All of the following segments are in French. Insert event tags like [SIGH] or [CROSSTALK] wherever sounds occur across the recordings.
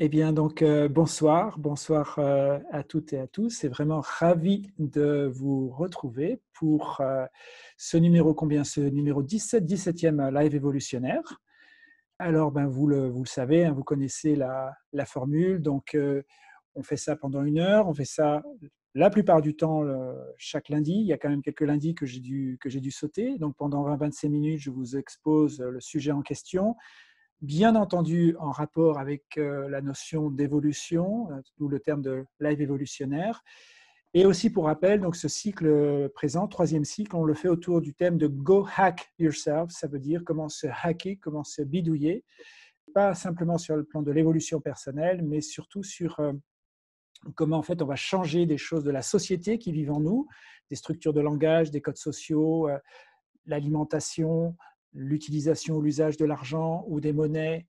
Eh bien, donc, euh, bonsoir, bonsoir euh, à toutes et à tous. C'est vraiment ravi de vous retrouver pour euh, ce numéro, combien Ce numéro 17, 17e live évolutionnaire. Alors, ben, vous, le, savez, hein, vous connaissez la, formule. Donc, on fait ça pendant une heure. On fait ça la plupart du temps chaque lundi. Il y a quand même quelques lundis que j'ai dû, dû sauter. Donc, pendant 20-25 minutes, je vous expose le sujet en question bien entendu en rapport avec euh, la notion d'évolution, euh, d'où le terme de live évolutionnaire. Et aussi pour rappel, donc ce cycle présent, troisième cycle, on le fait autour du thème de Go Hack Yourself. Ça veut dire comment se hacker, comment se bidouiller, pas simplement sur le plan de l'évolution personnelle, mais surtout sur euh, comment en fait on va changer des choses de la société qui vit en nous, des structures de langage, des codes sociaux, l'alimentation, l'utilisation ou l'usage de l'argent ou des monnaies,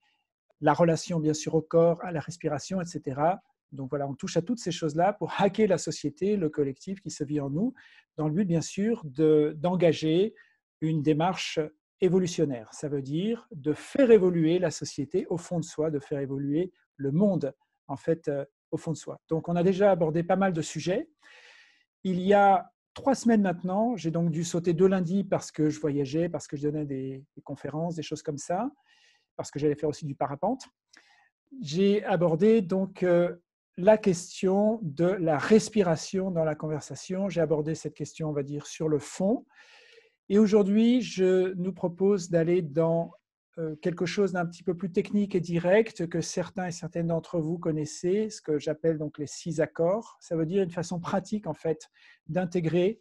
la relation bien sûr au corps, à la respiration, etc. Donc voilà, on touche à toutes ces choses-là pour hacker la société, le collectif qui se vit en nous, dans le but bien sûr d'engager une démarche évolutionnaire. Ça veut dire de faire évoluer la société au fond de soi, de faire évoluer le monde en fait euh, au fond de soi. Donc on a déjà abordé pas mal de sujets. Il y a trois semaines maintenant. J'ai donc dû sauter deux lundis parce que je voyageais, parce que je donnais des, conférences, des choses comme ça, parce que j'allais faire aussi du parapente. J'ai abordé donc euh, la question de la respiration dans la conversation. J'ai abordé cette question, on va dire, sur le fond. Et aujourd'hui, je nous propose d'aller dans quelque chose d'un petit peu plus technique et direct que certains et certaines d'entre vous connaissez, ce que j'appelle donc les six accords. Ça veut dire une façon pratique en fait d'intégrer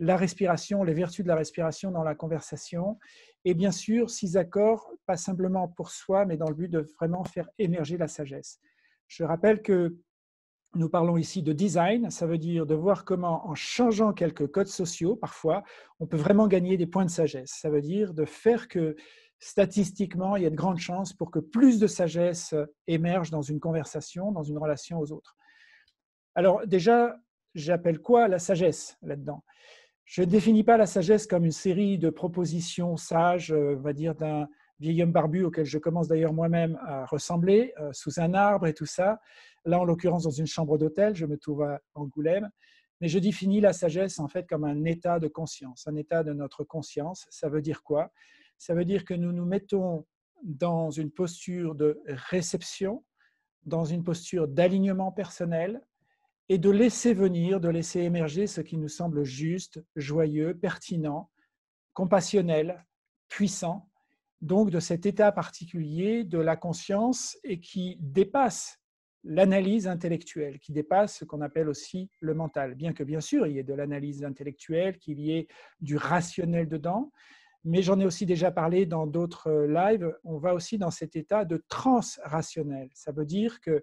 la respiration, les vertus de la respiration dans la conversation. Et bien sûr, six accords, pas simplement pour soi, mais dans le but de vraiment faire émerger la sagesse. Je rappelle que nous parlons ici de design, ça veut dire de voir comment, en changeant quelques codes sociaux, parfois, on peut vraiment gagner des points de sagesse. Ça veut dire de faire que statistiquement, il y a de grandes chances pour que plus de sagesse émerge dans une conversation, dans une relation aux autres. Alors déjà, j'appelle quoi la sagesse là-dedans? Je ne définis pas la sagesse comme une série de propositions sages, euh, on va dire, d'un vieil homme barbu auquel je commence d'ailleurs moi-même à ressembler, euh, sous un arbre et tout ça. Là, en l'occurrence, dans une chambre d'hôtel, je me trouve à Angoulême. Mais je définis la sagesse en fait comme un état de conscience, un état de notre conscience. Ça veut dire quoi? Ça veut dire que nous nous mettons dans une posture de réception, dans une posture d'alignement personnel et de laisser venir, de laisser émerger ce qui nous semble juste, joyeux, pertinent, compassionnel, puissant, donc de cet état particulier de la conscience et qui dépasse l'analyse intellectuelle, qui dépasse ce qu'on appelle aussi le mental, bien que bien sûr il y ait de l'analyse intellectuelle, qu'il y ait du rationnel dedans, mais j'en ai aussi déjà parlé dans d'autres euh, lives, on va aussi dans cet état de transrationnel. Ça veut dire qu'il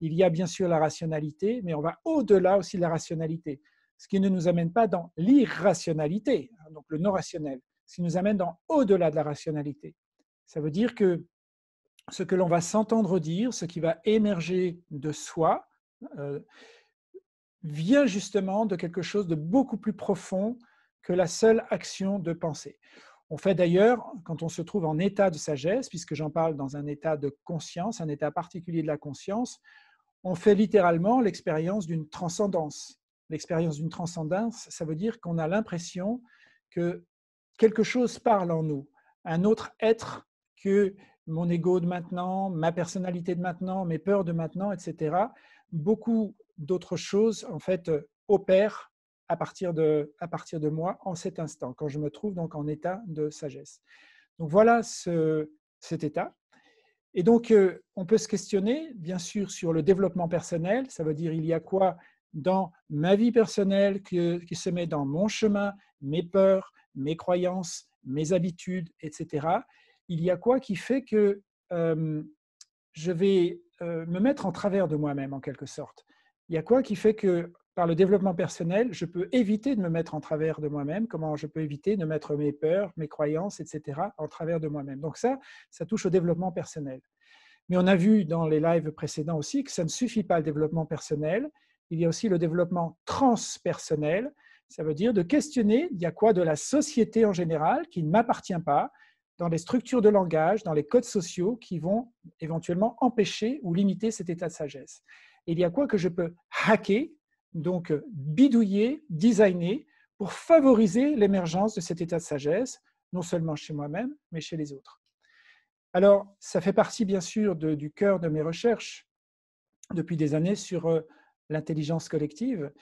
y a bien sûr la rationalité, mais on va au-delà aussi de la rationalité, ce qui ne nous amène pas dans l'irrationalité, hein, donc le non-rationnel, ce qui nous amène dans au-delà de la rationalité. Ça veut dire que ce que l'on va s'entendre dire, ce qui va émerger de soi, euh, vient justement de quelque chose de beaucoup plus profond que la seule action de pensée. On fait d'ailleurs, quand on se trouve en état de sagesse, puisque j'en parle dans un état de conscience, un état particulier de la conscience, on fait littéralement l'expérience d'une transcendance. L'expérience d'une transcendance, ça veut dire qu'on a l'impression que quelque chose parle en nous, un autre être que mon ego de maintenant, ma personnalité de maintenant, mes peurs de maintenant, etc. Beaucoup d'autres choses, en fait, opèrent à partir, de, à partir de moi en cet instant, quand je me trouve donc en état de sagesse. Donc voilà ce, cet état. Et donc, euh, on peut se questionner, bien sûr, sur le développement personnel. Ça veut dire, il y a quoi dans ma vie personnelle qui, qui se met dans mon chemin, mes peurs, mes croyances, mes habitudes, etc. Il y a quoi qui fait que euh, je vais euh, me mettre en travers de moi-même, en quelque sorte? Il y a quoi qui fait que par le développement personnel, je peux éviter de me mettre en travers de moi-même, comment je peux éviter de mettre mes peurs, mes croyances, etc., en travers de moi-même. Donc ça, ça touche au développement personnel. Mais on a vu dans les lives précédents aussi que ça ne suffit pas le développement personnel, il y a aussi le développement transpersonnel, ça veut dire de questionner, il y a quoi de la société en général qui ne m'appartient pas, dans les structures de langage, dans les codes sociaux qui vont éventuellement empêcher ou limiter cet état de sagesse. il y a quoi que je peux hacker, donc bidouiller, designer, pour favoriser l'émergence de cet état de sagesse, non seulement chez moi-même, mais chez les autres. Alors, ça fait partie bien sûr du cœur de mes recherches depuis des années sur euh, l'intelligence collective.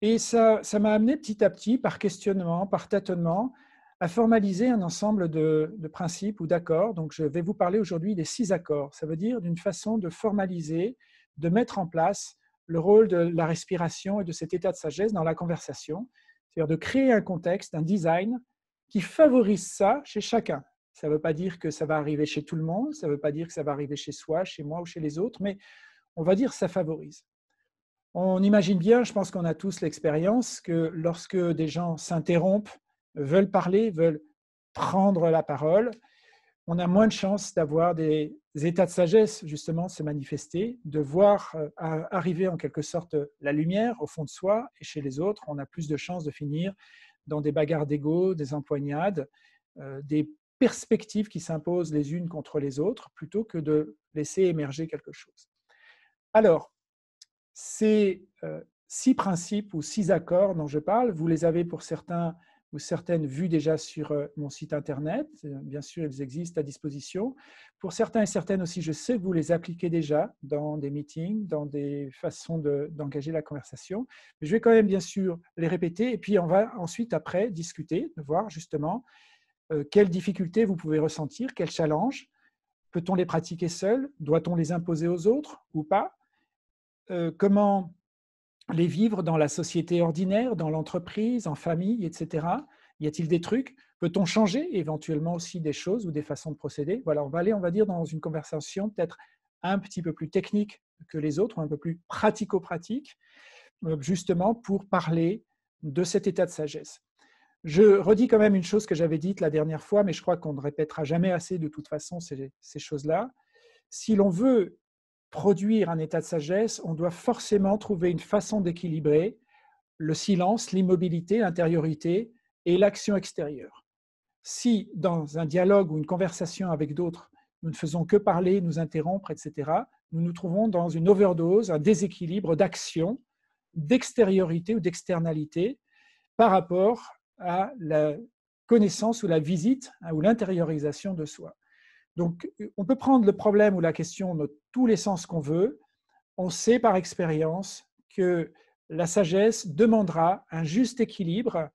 Et ça m'a amené petit à petit, par questionnement, par tâtonnement, à formaliser un ensemble de principes ou d'accords. Donc, je vais vous parler aujourd'hui des six accords. Ça veut dire d'une façon de formaliser, de mettre en place le rôle de la respiration et de cet état de sagesse dans la conversation, c'est-à-dire de créer un contexte, un design qui favorise ça chez chacun. Ça ne veut pas dire que ça va arriver chez tout le monde, ça ne veut pas dire que ça va arriver chez soi, chez moi ou chez les autres, mais on va dire que ça favorise. On imagine bien, je pense qu'on a tous l'expérience, que lorsque des gens s'interrompent, veulent parler, veulent prendre la parole, on a moins de chances d'avoir des états de sagesse justement se manifester, de voir euh, arriver en quelque sorte la lumière au fond de soi et chez les autres, on a plus de chances de finir dans des bagarres d'ego, des empoignades, euh, des perspectives qui s'imposent les unes contre les autres, plutôt que de laisser émerger quelque chose. Alors, ces euh, six principes ou six accords dont je parle, vous les avez pour certains ou certaines vues déjà sur euh, mon site internet. Bien sûr, ils existent à disposition. Pour certains et certaines aussi, je sais que vous les appliquez déjà dans des meetings, dans des façons d'engager la conversation. Mais je vais quand même bien sûr les répéter et puis on va ensuite après discuter, de voir justement euh, quelles difficultés vous pouvez ressentir, quels challenges. Peut-on les pratiquer seul Doit-on les imposer aux autres ou pas? Euh, Comment les vivre dans la société ordinaire, dans l'entreprise, en famille, etc. Y a-t-il des trucs? Peut-on changer éventuellement aussi des choses ou des façons de procéder? Voilà, on va aller, on va dire, dans une conversation peut-être un petit peu plus technique que les autres, un peu plus pratico-pratique, euh, justement pour parler de cet état de sagesse. Je redis quand même une chose que j'avais dite la dernière fois, mais je crois qu'on ne répétera jamais assez de toute façon ces, ces choses-là. Si l'on veut produire un état de sagesse, on doit forcément trouver une façon d'équilibrer le silence, l'immobilité, l'intériorité et l'action extérieure. Si dans un dialogue ou une conversation avec d'autres, nous ne faisons que parler, nous interrompre, etc., nous nous trouvons dans une overdose, un déséquilibre d'action, d'extériorité ou d'externalité par rapport à la connaissance ou la visite hein, ou l'intériorisation de soi. Donc, on peut prendre le problème ou la question dans tous les sens qu'on veut. On sait par expérience que la sagesse demandera un juste équilibre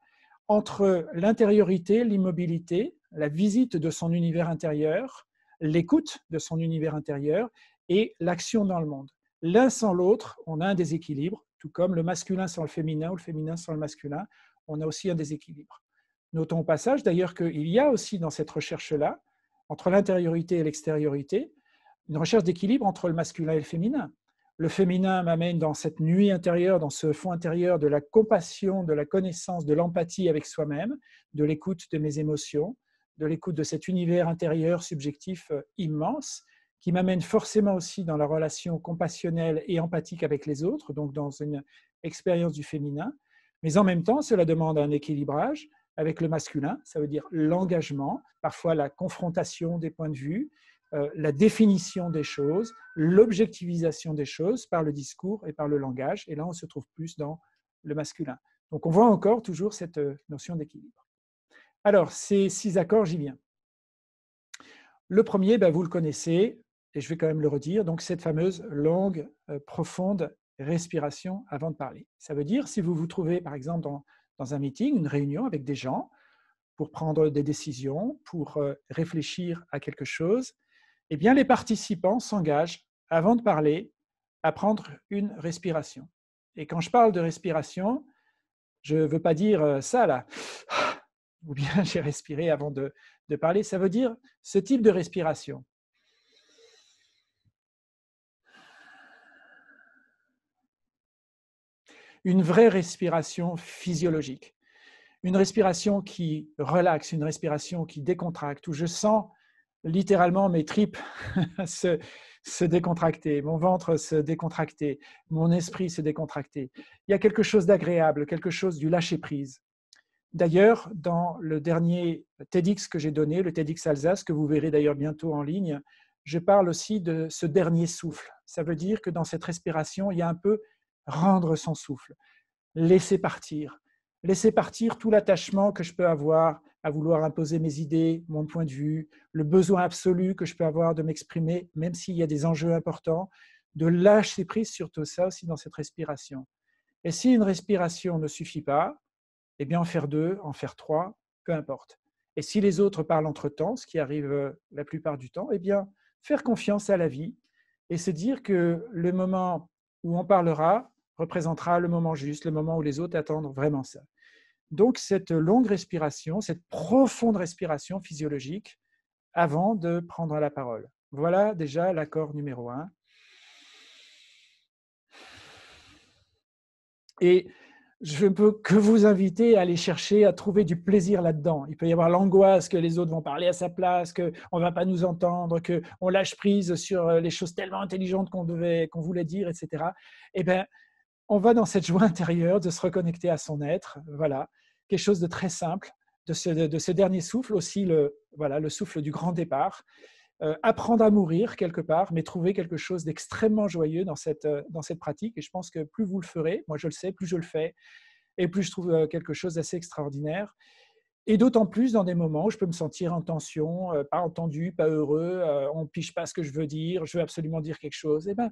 entre l'intériorité, l'immobilité, la visite de son univers intérieur, l'écoute de son univers intérieur et l'action dans le monde. L'un sans l'autre, on a un déséquilibre, tout comme le masculin sans le féminin ou le féminin sans le masculin, on a aussi un déséquilibre. Notons au passage d'ailleurs qu'il y a aussi dans cette recherche-là entre l'intériorité et l'extériorité, une recherche d'équilibre entre le masculin et le féminin. Le féminin m'amène dans cette nuit intérieure, dans ce fond intérieur de la compassion, de la connaissance, de l'empathie avec soi-même, de l'écoute de mes émotions, de l'écoute de cet univers intérieur subjectif euh, immense, qui m'amène forcément aussi dans la relation compassionnelle et empathique avec les autres, donc dans une expérience du féminin. Mais en même temps, cela demande un équilibrage avec le masculin, ça veut dire l'engagement, parfois la confrontation des points de vue, la définition des choses, l'objectivisation des choses par le discours et par le langage. Et là, on se trouve plus dans le masculin. Donc, on voit encore toujours cette euh, notion d'équilibre. Alors, ces six accords, j'y viens. Le premier, ben, vous le connaissez, et je vais quand même le redire, donc cette fameuse longue, euh, profonde respiration avant de parler. Ça veut dire, si vous vous trouvez, par exemple, dans un meeting, une réunion avec des gens pour prendre des décisions, pour euh, réfléchir à quelque chose, eh bien, les participants s'engagent, avant de parler, à prendre une respiration. Et quand je parle de respiration, je ne veux pas dire euh, ça là, [SIGHS] ou bien [LAUGHS] j'ai respiré avant de, de parler, ça veut dire ce type de respiration. une vraie respiration physiologique, une respiration qui relaxe, une respiration qui décontracte, où je sens littéralement mes tripes [LAUGHS] se, se, décontracter, mon ventre se décontracter, mon esprit se décontracter. Il y a quelque chose d'agréable, quelque chose du lâcher-prise. D'ailleurs, dans le dernier TEDx que j'ai donné, le TEDx Alsace, que vous verrez d'ailleurs bientôt en ligne, je parle aussi de ce dernier souffle. Ça veut dire que dans cette respiration, il y a un peu rendre son souffle, laisser partir, laisser partir tout l'attachement que je peux avoir à vouloir imposer mes idées, mon point de vue, le besoin absolu que je peux avoir de m'exprimer, même s'il y a des enjeux importants, de lâcher prise sur tout ça aussi dans cette respiration. Et si une respiration ne suffit pas, eh bien en faire deux, en faire trois, peu importe. Et si les autres parlent entre-temps, ce qui arrive euh, la plupart du temps, eh bien faire confiance à la vie et se dire que le moment où on parlera représentera le moment juste, le moment où les autres attendent vraiment ça. Donc cette longue respiration, cette profonde respiration physiologique avant de prendre la parole. Voilà déjà l'accord numéro un. Et je ne peux que vous inviter à aller chercher à trouver du plaisir là-dedans. Il peut y avoir l'angoisse que les autres vont parler à sa place, qu'on ne va pas nous entendre, qu'on lâche prise sur les choses tellement intelligentes qu'on qu'on voulait dire, etc. Eh bien, on va dans cette joie intérieure de se reconnecter à son être. Voilà, quelque chose de très simple, de ce, de ce dernier souffle, aussi le, voilà, le souffle du grand départ. Euh, apprendre à mourir quelque part, mais trouver quelque chose d'extrêmement joyeux dans cette, euh, dans cette pratique. Et je pense que plus vous le ferez, moi je le sais, plus je le fais, et plus je trouve euh, quelque chose d'assez extraordinaire. Et d'autant plus dans des moments où je peux me sentir en tension, pas entendu, pas heureux, on piche pas ce que je veux dire, je veux absolument dire quelque chose. Et eh ben,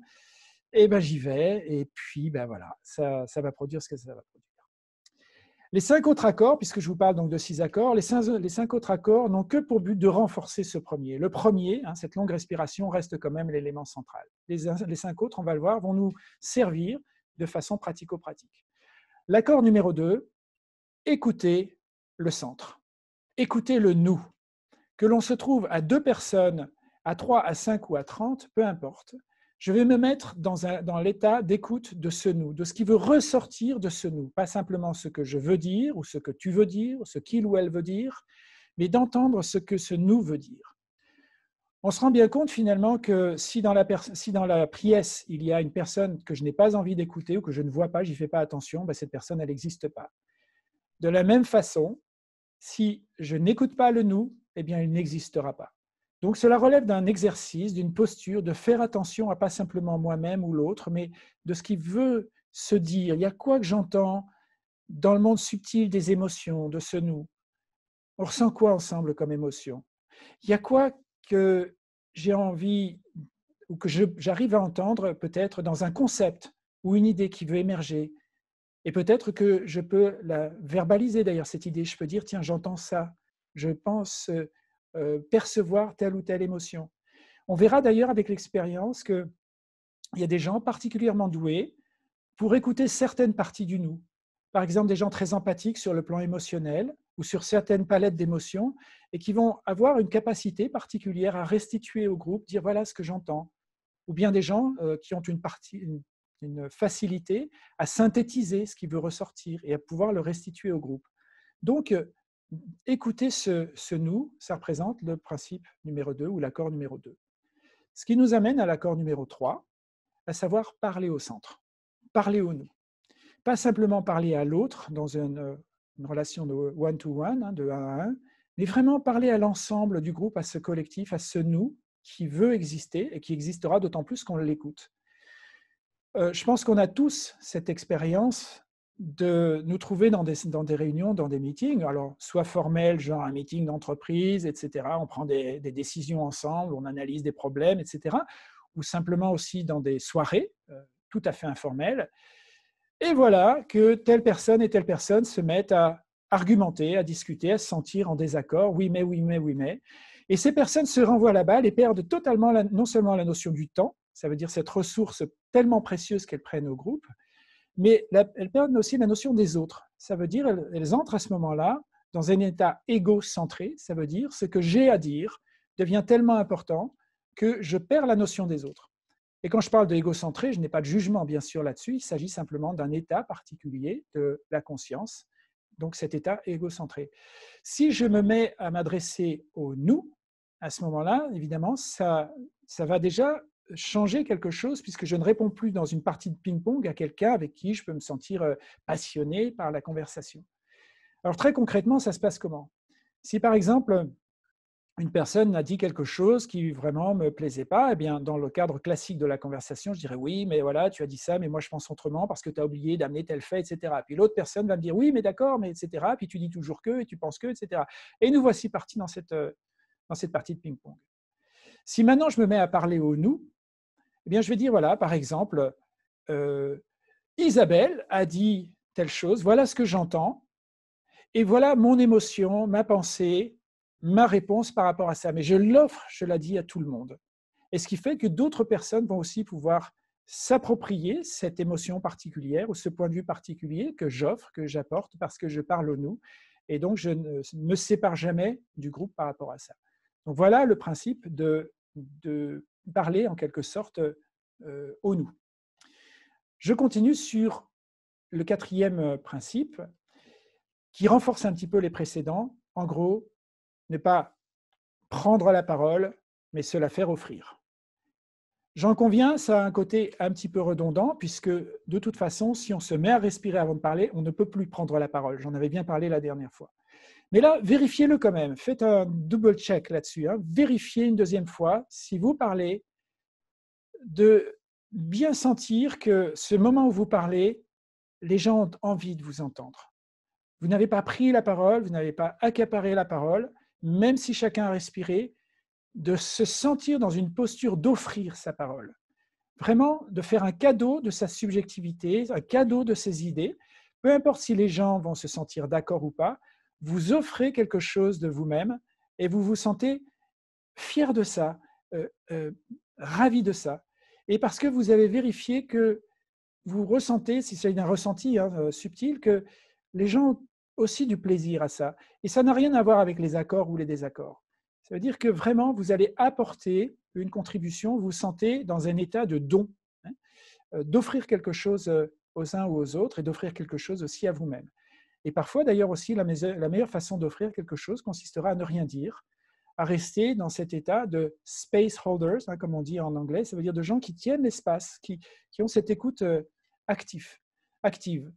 et ben j'y vais, et puis ben voilà, ça, ça va produire ce que ça va produire. Les cinq autres accords, puisque je vous parle donc de six accords, les cinq, autres accords n'ont que pour but de renforcer ce premier. Le premier, hein, cette longue respiration, reste quand même l'élément central. Les, cinq autres, on va le voir, vont nous servir de façon pratico-pratique. L'accord numéro 2, écoutez le centre. Écoutez le nous. Que l'on se trouve à deux personnes, à trois, à cinq ou à trente, peu importe, je vais me mettre dans, l'état d'écoute de ce nous, de ce qui veut ressortir de ce nous, pas simplement ce que je veux dire ou ce que tu veux dire, ce qu'il ou elle veut dire, mais d'entendre ce que ce nous veut dire. On se rend bien compte finalement que si dans, la si pièce, il y a une personne que je n'ai pas envie d'écouter ou que je ne vois pas, j'y fais pas attention, ben cette personne, elle n'existe pas. De la même façon, si je n'écoute pas le nous, eh bien, il n'existera pas. Donc cela relève d'un exercice, d'une posture, de faire attention à pas simplement moi-même ou l'autre, mais de ce qui veut se dire. Il y a quoi que j'entends dans le monde subtil des émotions, de ce nous? On ressent quoi ensemble comme émotion? Il y a quoi que j'ai envie ou que j'arrive à entendre peut-être dans un concept ou une idée qui veut émerger? Et peut-être que je peux la verbaliser d'ailleurs, cette idée. Je peux dire, tiens, j'entends ça, je pense euh, percevoir telle ou telle émotion. On verra d'ailleurs avec l'expérience qu'il y a des gens particulièrement doués pour écouter certaines parties du nous. Par exemple, des gens très empathiques sur le plan émotionnel ou sur certaines palettes d'émotions et qui vont avoir une capacité particulière à restituer au groupe, dire voilà ce que j'entends. Ou bien des gens euh, qui ont une, partie, une facilité à synthétiser ce qui veut ressortir et à pouvoir le restituer au groupe. Donc, euh, écouter ce, nous, ça représente le principe numéro 2 ou l'accord numéro 2. Ce qui nous amène à l'accord numéro 3, à savoir parler au centre, parler au nous. Pas simplement parler à l'autre dans une, relation de one-to-one, hein, de 1 à 1, mais vraiment parler à l'ensemble du groupe, à ce collectif, à ce nous qui veut exister et qui existera d'autant plus qu'on l'écoute. Euh, je pense qu'on a tous cette expérience de nous trouver dans des, dans des, réunions, dans des meetings, alors soit formels, genre un meeting d'entreprise, etc. On prend des, décisions ensemble, on analyse des problèmes, etc. Ou simplement aussi dans des soirées euh, tout à fait informelles. Et voilà que telle personne et telle personne se mettent à argumenter, à discuter, à se sentir en désaccord. Oui, mais, oui, mais, oui, mais. Et ces personnes se renvoient la balle et perdent totalement non seulement la notion du temps, ça veut dire cette ressource tellement précieuse qu'elles prennent au groupe, mais elles perdent aussi la notion des autres. Ça veut dire elles entrent à ce moment-là dans un état égocentré, ça veut dire ce que j'ai à dire devient tellement important que je perds la notion des autres. Et quand je parle de je n'ai pas de jugement bien sûr là-dessus, il s'agit simplement d'un état particulier de la conscience, donc cet état égocentré. Si je me mets à m'adresser au nous, à ce moment-là, évidemment, ça, ça va déjà changer quelque chose puisque je ne réponds plus dans une partie de ping-pong à quelqu'un avec qui je peux me sentir euh, passionné par la conversation. Alors très concrètement, ça se passe comment? Si par exemple, une personne a dit quelque chose qui vraiment me plaisait pas, eh bien, dans le cadre classique de la conversation, je dirais oui, mais voilà, tu as dit ça, mais moi je pense autrement parce que tu as oublié d'amener tel fait, etc. Puis l'autre personne va me dire oui, mais d'accord, mais etc. Puis tu dis toujours que, et tu penses que, etc. Et nous voici partis dans cette, dans cette partie de ping-pong. Si maintenant je me mets à parler au nous, eh bien, je vais dire voilà, par exemple, euh, Isabelle a dit telle chose, voilà ce que j'entends, et voilà mon émotion, ma pensée, ma réponse par rapport à ça. Mais je l'offre, je l'ai dit à tout le monde. Et ce qui fait que d'autres personnes vont aussi pouvoir s'approprier cette émotion particulière ou ce point de vue particulier que j'offre, que j'apporte parce que je parle au nous. Et donc, je ne me sépare jamais du groupe par rapport à ça. Donc, voilà le principe de, de parler en quelque sorte euh, au nous. Je continue sur le quatrième principe qui renforce un petit peu les précédents. En gros, ne pas prendre la parole, mais se la faire offrir. J'en conviens, ça a un côté un petit peu redondant, puisque de toute façon, si on se met à respirer avant de parler, on ne peut plus prendre la parole. J'en avais bien parlé la dernière fois. Mais là, vérifiez-le quand même. Faites un double check là-dessus. Hein. Vérifiez une deuxième fois, si vous parlez, de bien sentir que ce moment où vous parlez, les gens ont envie de vous entendre. Vous n'avez pas pris la parole, vous n'avez pas accaparé la parole, même si chacun a respiré, de se sentir dans une posture d'offrir sa parole. Vraiment, de faire un cadeau de sa subjectivité, un cadeau de ses idées. Peu importe si les gens vont se sentir d'accord ou pas, vous offrez quelque chose de vous-même et vous vous sentez fier de ça, euh, euh, ravi de ça. Et parce que vous avez vérifié que vous ressentez, si c'est un ressenti hein, euh, subtil, que les gens aussi du plaisir à ça. Et ça n'a rien à voir avec les accords ou les désaccords. Ça veut dire que vraiment, vous allez apporter une contribution, vous sentez dans un état de don, hein, d'offrir quelque chose aux uns ou aux autres et d'offrir quelque chose aussi à vous-même. Et parfois, d'ailleurs, aussi, la meilleure façon d'offrir quelque chose consistera à ne rien dire, à rester dans cet état de space holders, hein, comme on dit en anglais, ça veut dire de gens qui tiennent l'espace, qui, ont cette écoute euh, active, active.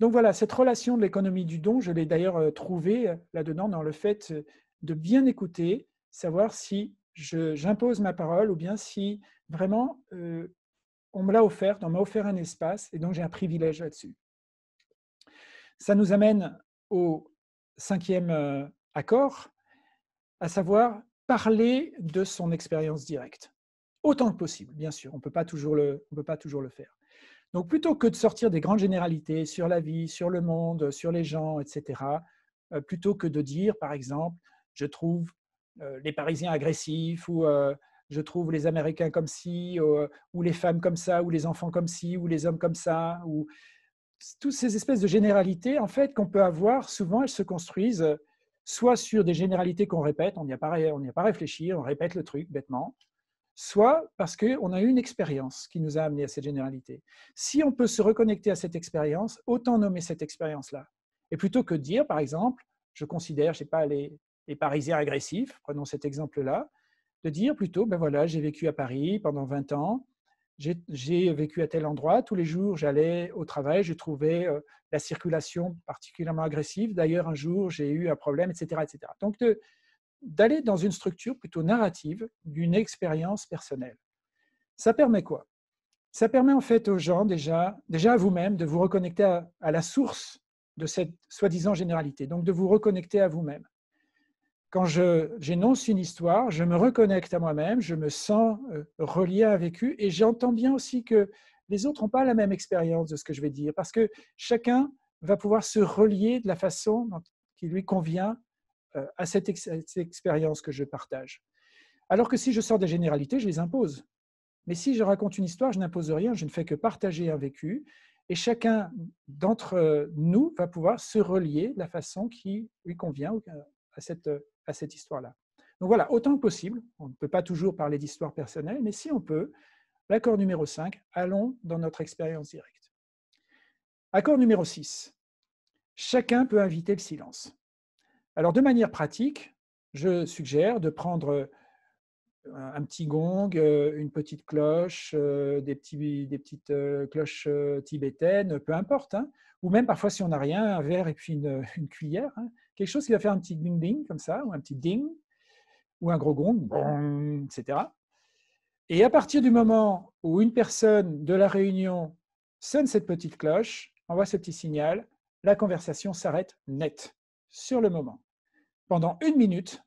Donc voilà, cette relation de l'économie du don, je l'ai d'ailleurs euh, trouvée euh, là-dedans dans le fait de bien écouter, savoir si j'impose ma parole ou bien si vraiment on me l'a offert, on m'a offert un espace et donc j'ai un privilège là-dessus. Ça nous amène au cinquième accord, à savoir parler de son expérience directe. Autant que possible, bien sûr, on ne peut pas toujours le faire. Donc plutôt que de sortir des grandes généralités sur la vie, sur le monde, sur les gens, etc., euh, plutôt que de dire, par exemple, je trouve euh, les Parisiens agressifs ou euh, je trouve les Américains comme ci, ou les femmes comme ça, ou les enfants comme ci, ou les hommes comme ça, ou toutes ces espèces de généralités, en fait, qu'on peut avoir, souvent, elles se construisent soit sur des généralités qu'on répète, on n'y a, pas, réfléchi, on répète le truc bêtement, soit parce qu'on a eu une expérience qui nous a amené à cette généralité. Si on peut se reconnecter à cette expérience, autant nommer cette expérience-là. Et plutôt que de dire, par exemple, je considère, je sais pas, les, Parisiens agressifs, prenons cet exemple-là, de dire plutôt, ben voilà, j'ai vécu à Paris pendant 20 ans, j'ai vécu à tel endroit, tous les jours j'allais au travail, je trouvais euh, la circulation particulièrement agressive, d'ailleurs un jour j'ai eu un problème, etc. etc. Donc d'aller dans une structure plutôt narrative d'une expérience personnelle. Ça permet quoi? Ça permet en fait aux gens déjà, déjà à vous-même, de vous reconnecter à, la source de cette soi-disant généralité, donc de vous reconnecter à vous-même. Quand j'énonce une histoire, je me reconnecte à moi-même, je me sens euh, relié avec eux et j'entends bien aussi que les autres n'ont pas la même expérience de ce que je vais dire parce que chacun va pouvoir se relier de la façon qui lui convient euh, à cette, expérience que je partage. Alors que si je sors des généralités, je les impose. Mais si je raconte une histoire, je n'impose rien, je ne fais que partager un vécu, et chacun d'entre nous va pouvoir se relier de la façon qui lui convient à cette, à cette histoire-là. Donc voilà, autant que possible, on ne peut pas toujours parler d'histoire personnelle, mais si on peut, l'accord numéro 5, allons dans notre expérience directe. Accord numéro 6, chacun peut inviter le silence. Alors, de manière pratique, je suggère de prendre un petit gong, une petite cloche, des, petits, des petites cloches tibétaines, peu importe. Hein. Ou même parfois, si on n'a rien, un verre et puis une, cuillère. Hein. Quelque chose qui va faire un petit ding-ding comme ça, ou un petit ding, ou un gros gong, etc. Et à partir du moment où une personne de la réunion sonne cette petite cloche, envoie ce petit signal, la conversation s'arrête net, sur le moment. Pendant une minute,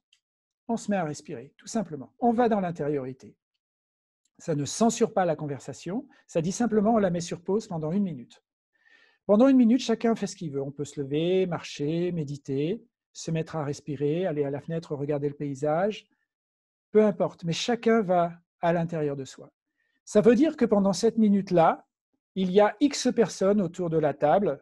on se met à respirer, tout simplement. On va dans l'intériorité. Ça ne censure pas la conversation, ça dit simplement on la met sur pause pendant une minute. Pendant une minute, chacun fait ce qu'il veut. On peut se lever, marcher, méditer, se mettre à respirer, aller à la fenêtre, regarder le paysage, peu importe, mais chacun va à l'intérieur de soi. Ça veut dire que pendant cette minute-là, il y a X personnes autour de la table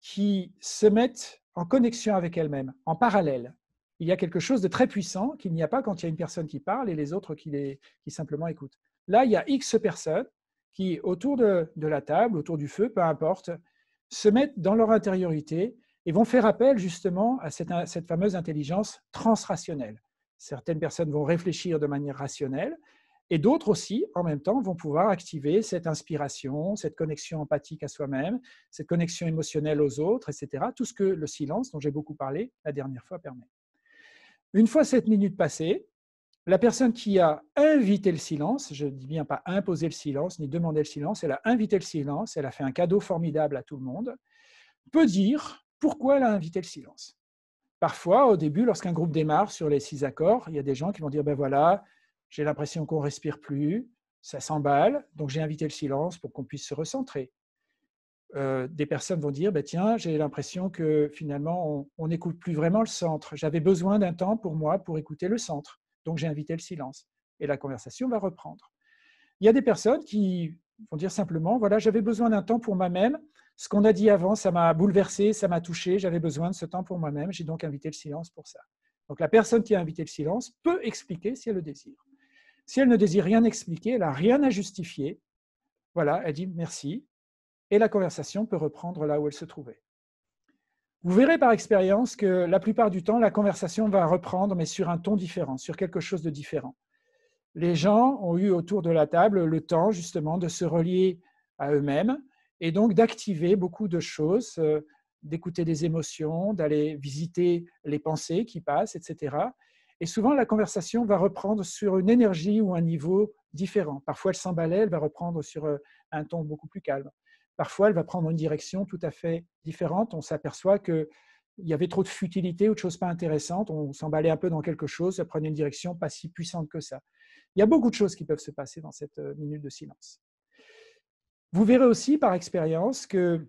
qui se mettent en connexion avec elles-mêmes, en parallèle il y a quelque chose de très puissant qu'il n'y a pas quand il y a une personne qui parle et les autres qui, simplement écoutent. Là, il y a X personnes qui, autour de, la table, autour du feu, peu importe, se mettent dans leur intériorité et vont faire appel justement à cette, fameuse intelligence transrationnelle. Certaines personnes vont réfléchir de manière rationnelle et d'autres aussi, en même temps, vont pouvoir activer cette inspiration, cette connexion empathique à soi-même, cette connexion émotionnelle aux autres, etc. Tout ce que le silence, dont j'ai beaucoup parlé la dernière fois, permet. Une fois cette minute passée, la personne qui a invité le silence, je ne dis bien pas imposer le silence ni demander le silence, elle a invité le silence, elle a fait un cadeau formidable à tout le monde, peut dire pourquoi elle a invité le silence. Parfois, au début, lorsqu'un groupe démarre sur les six accords, il y a des gens qui vont dire, ben voilà, j'ai l'impression qu'on respire plus, ça s'emballe, donc j'ai invité le silence pour qu'on puisse se recentrer. Euh, des personnes vont dire, bah, tiens, j'ai l'impression que finalement, on n'écoute plus vraiment le centre. J'avais besoin d'un temps pour moi pour écouter le centre. Donc, j'ai invité le silence. Et la conversation va reprendre. Il y a des personnes qui vont dire simplement, voilà, j'avais besoin d'un temps pour moi-même. Ce qu'on a dit avant, ça m'a bouleversé, ça m'a touché. J'avais besoin de ce temps pour moi-même. J'ai donc invité le silence pour ça. Donc, la personne qui a invité le silence peut expliquer si elle le désire. Si elle ne désire rien expliquer, elle n'a rien à justifier. Voilà, elle dit merci, et la conversation peut reprendre là où elle se trouvait. Vous verrez par expérience que la plupart du temps, la conversation va reprendre, mais sur un ton différent, sur quelque chose de différent. Les gens ont eu autour de la table le temps justement de se relier à eux-mêmes et donc d'activer beaucoup de choses, euh, d'écouter des émotions, d'aller visiter les pensées qui passent, etc. Et souvent, la conversation va reprendre sur une énergie ou un niveau différent. Parfois, elle s'emballait, elle va reprendre sur euh, un ton beaucoup plus calme. Parfois, elle va prendre une direction tout à fait différente. On s'aperçoit qu'il y avait trop de futilité ou de choses pas intéressantes. On s'emballait un peu dans quelque chose, ça prenait une direction pas si puissante que ça. Il y a beaucoup de choses qui peuvent se passer dans cette euh, minute de silence. Vous verrez aussi par expérience que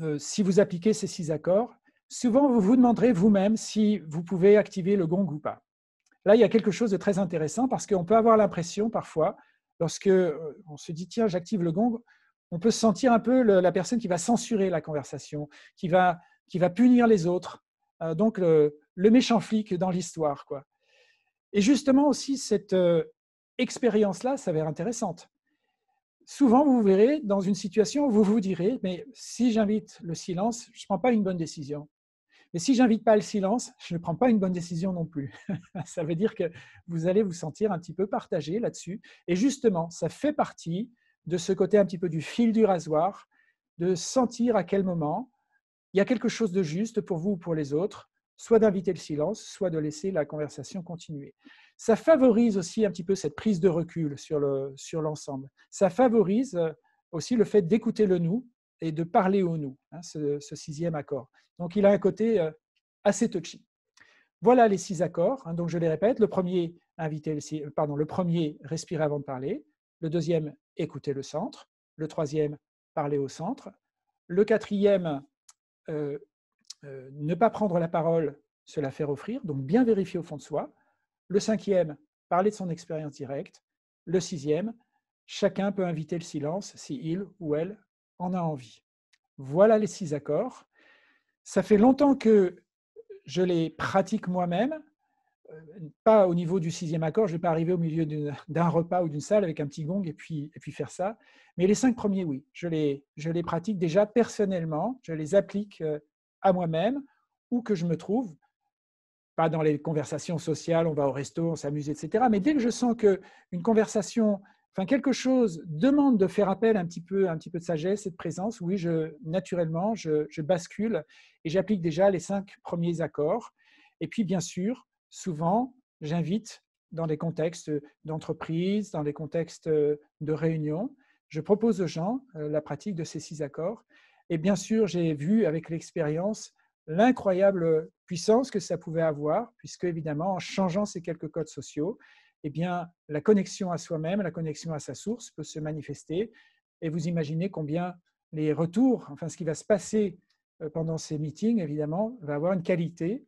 euh, si vous appliquez ces six accords, souvent vous vous demanderez vous-même si vous pouvez activer le gong ou pas. Là, il y a quelque chose de très intéressant parce qu'on peut avoir l'impression parfois, lorsque euh, on se dit tiens, j'active le gong, on peut sentir un peu la personne qui va censurer la conversation, qui va, qui va punir les autres. Euh, donc le, méchant flic dans l'histoire. quoi. Et justement aussi, cette euh, expérience-là s'avère intéressante. Souvent, vous verrez, dans une situation vous vous direz, mais si j'invite le silence, je ne prends pas une bonne décision. Mais si j'invite pas le silence, je ne prends pas une bonne décision non plus. [LAUGHS] ça veut dire que vous allez vous sentir un petit peu partagé là-dessus. Et justement, ça fait partie de ce côté un petit peu du fil du rasoir, de sentir à quel moment il y a quelque chose de juste pour vous ou pour les autres, soit d'inviter le silence, soit de laisser la conversation continuer. Ça favorise aussi un petit peu cette prise de recul sur l'ensemble. Ça favorise euh, aussi le fait d'écouter le nous et de parler au nous, hein, ce, sixième accord. Donc il a un côté euh, assez touchy. Voilà les six accords. Hein, donc je les répète. Le premier, inviter le, pardon, le premier, respirer avant de parler. Le deuxième, écouter le centre. Le troisième, parler au centre. Le quatrième, ne pas prendre la parole, se la faire offrir, donc bien vérifier au fond de soi. Le cinquième, parler de son expérience directe. Le sixième, chacun peut inviter le silence si il ou elle en a envie. Voilà les six accords. Ça fait longtemps que je les pratique moi-même. Euh, pas au niveau du sixième accord, je ne vais pas arriver au milieu d'un repas ou d'une salle avec un petit gong et puis, et puis faire ça. Mais les cinq premiers, oui, je les, je les pratique déjà personnellement, je les applique euh, à moi-même, où que je me trouve. pas dans les conversations sociales, on va au resto, on s'amuse, etc. Mais dès que je sens qu'une conversation, enfin quelque chose demande de faire appel un petit peu, un petit peu de sagesse et de présence, oui, je, naturellement, je, je bascule et j'applique déjà les cinq premiers accords. Et puis, bien sûr, souvent, j'invite dans des contextes d'entreprise, dans des contextes de réunion, je propose aux gens la pratique de ces six accords. Et bien sûr, j'ai vu avec l'expérience l'incroyable puissance que ça pouvait avoir, puisque évidemment, en changeant ces quelques codes sociaux, eh bien, la connexion à soi-même, la connexion à sa source peut se manifester. Et vous imaginez combien les retours, enfin ce qui va se passer pendant ces meetings, évidemment, va avoir une qualité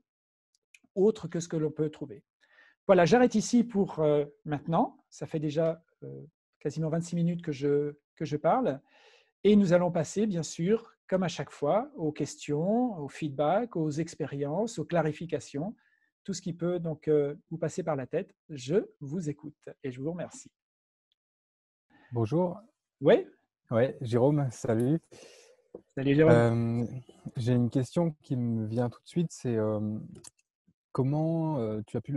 autre que ce que l'on peut trouver. Voilà, j'arrête ici pour maintenant. Ça fait déjà quasiment 26 minutes que je, que je parle. Et nous allons passer, bien sûr, comme à chaque fois, aux questions, aux feedbacks, aux expériences, aux clarifications, tout ce qui peut donc euh, vous passer par la tête. Je vous écoute et je vous remercie. Bonjour. Oui Oui, Jérôme, salut. Salut Jérôme. Euh, j'ai une question qui me vient tout de suite, c'est euh, comment tu as pu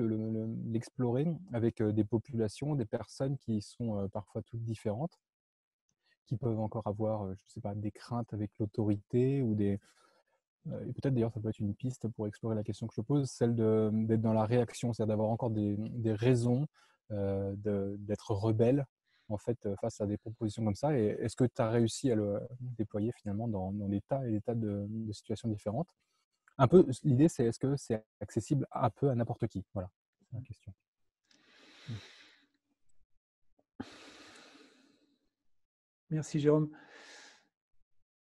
l'explorer avec des populations, des personnes qui sont parfois toutes différentes qui peuvent encore avoir, je sais pas, des craintes avec l'autorité ou des. Et peut-être d'ailleurs, ça peut être une piste pour explorer la question que je pose, celle d'être dans la réaction, c'est-à-dire d'avoir encore des, des raisons d'être rebelle en fait face à des propositions comme ça. Et est-ce que tu as réussi à le déployer finalement dans, des tas et des tas de situations différentes? Un peu, l'idée, c'est est-ce que c'est accessible un peu à n'importe qui? Voilà, c'est la question. Merci Jérôme.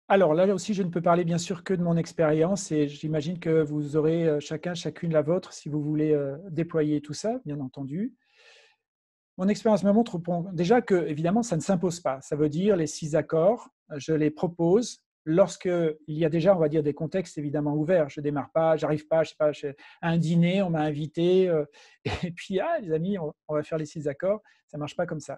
Alors là aussi, je ne peux parler bien sûr que de mon expérience et j'imagine que vous aurez chacun, chacune la vôtre si vous voulez déployer tout ça, bien entendu. Mon expérience me montre déjà que, évidemment, ça ne s'impose pas. Ça veut dire les six accords, je les propose lorsqu'il y a déjà, on va dire, des contextes évidemment ouverts. Je démarre pas, j'arrive pas, je sais pas, à un dîner, on m'a invité, euh, [LAUGHS] et puis, ah, les amis, on, va faire les six accords. Ça marche pas comme ça.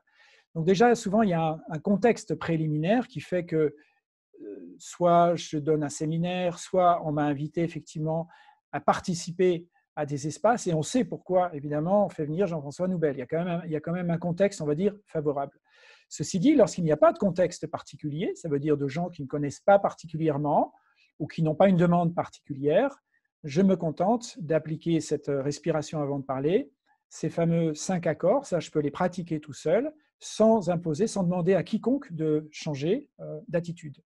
Donc déjà, souvent, il y a un, contexte préliminaire qui fait que euh, soit je donne un séminaire, soit on m'a invité effectivement à participer à des espaces et on sait pourquoi, évidemment, on fait venir Jean-François Noubel. Il y, a quand même, il y a quand même un contexte, on va dire, favorable. Ceci dit, lorsqu'il n'y a pas de contexte particulier, ça veut dire de gens qui ne connaissent pas particulièrement ou qui n'ont pas une demande particulière, je me contente d'appliquer cette respiration avant de parler, ces fameux cinq accords, ça je peux les pratiquer tout seul, sans imposer, sans demander à quiconque de changer euh, d'attitude.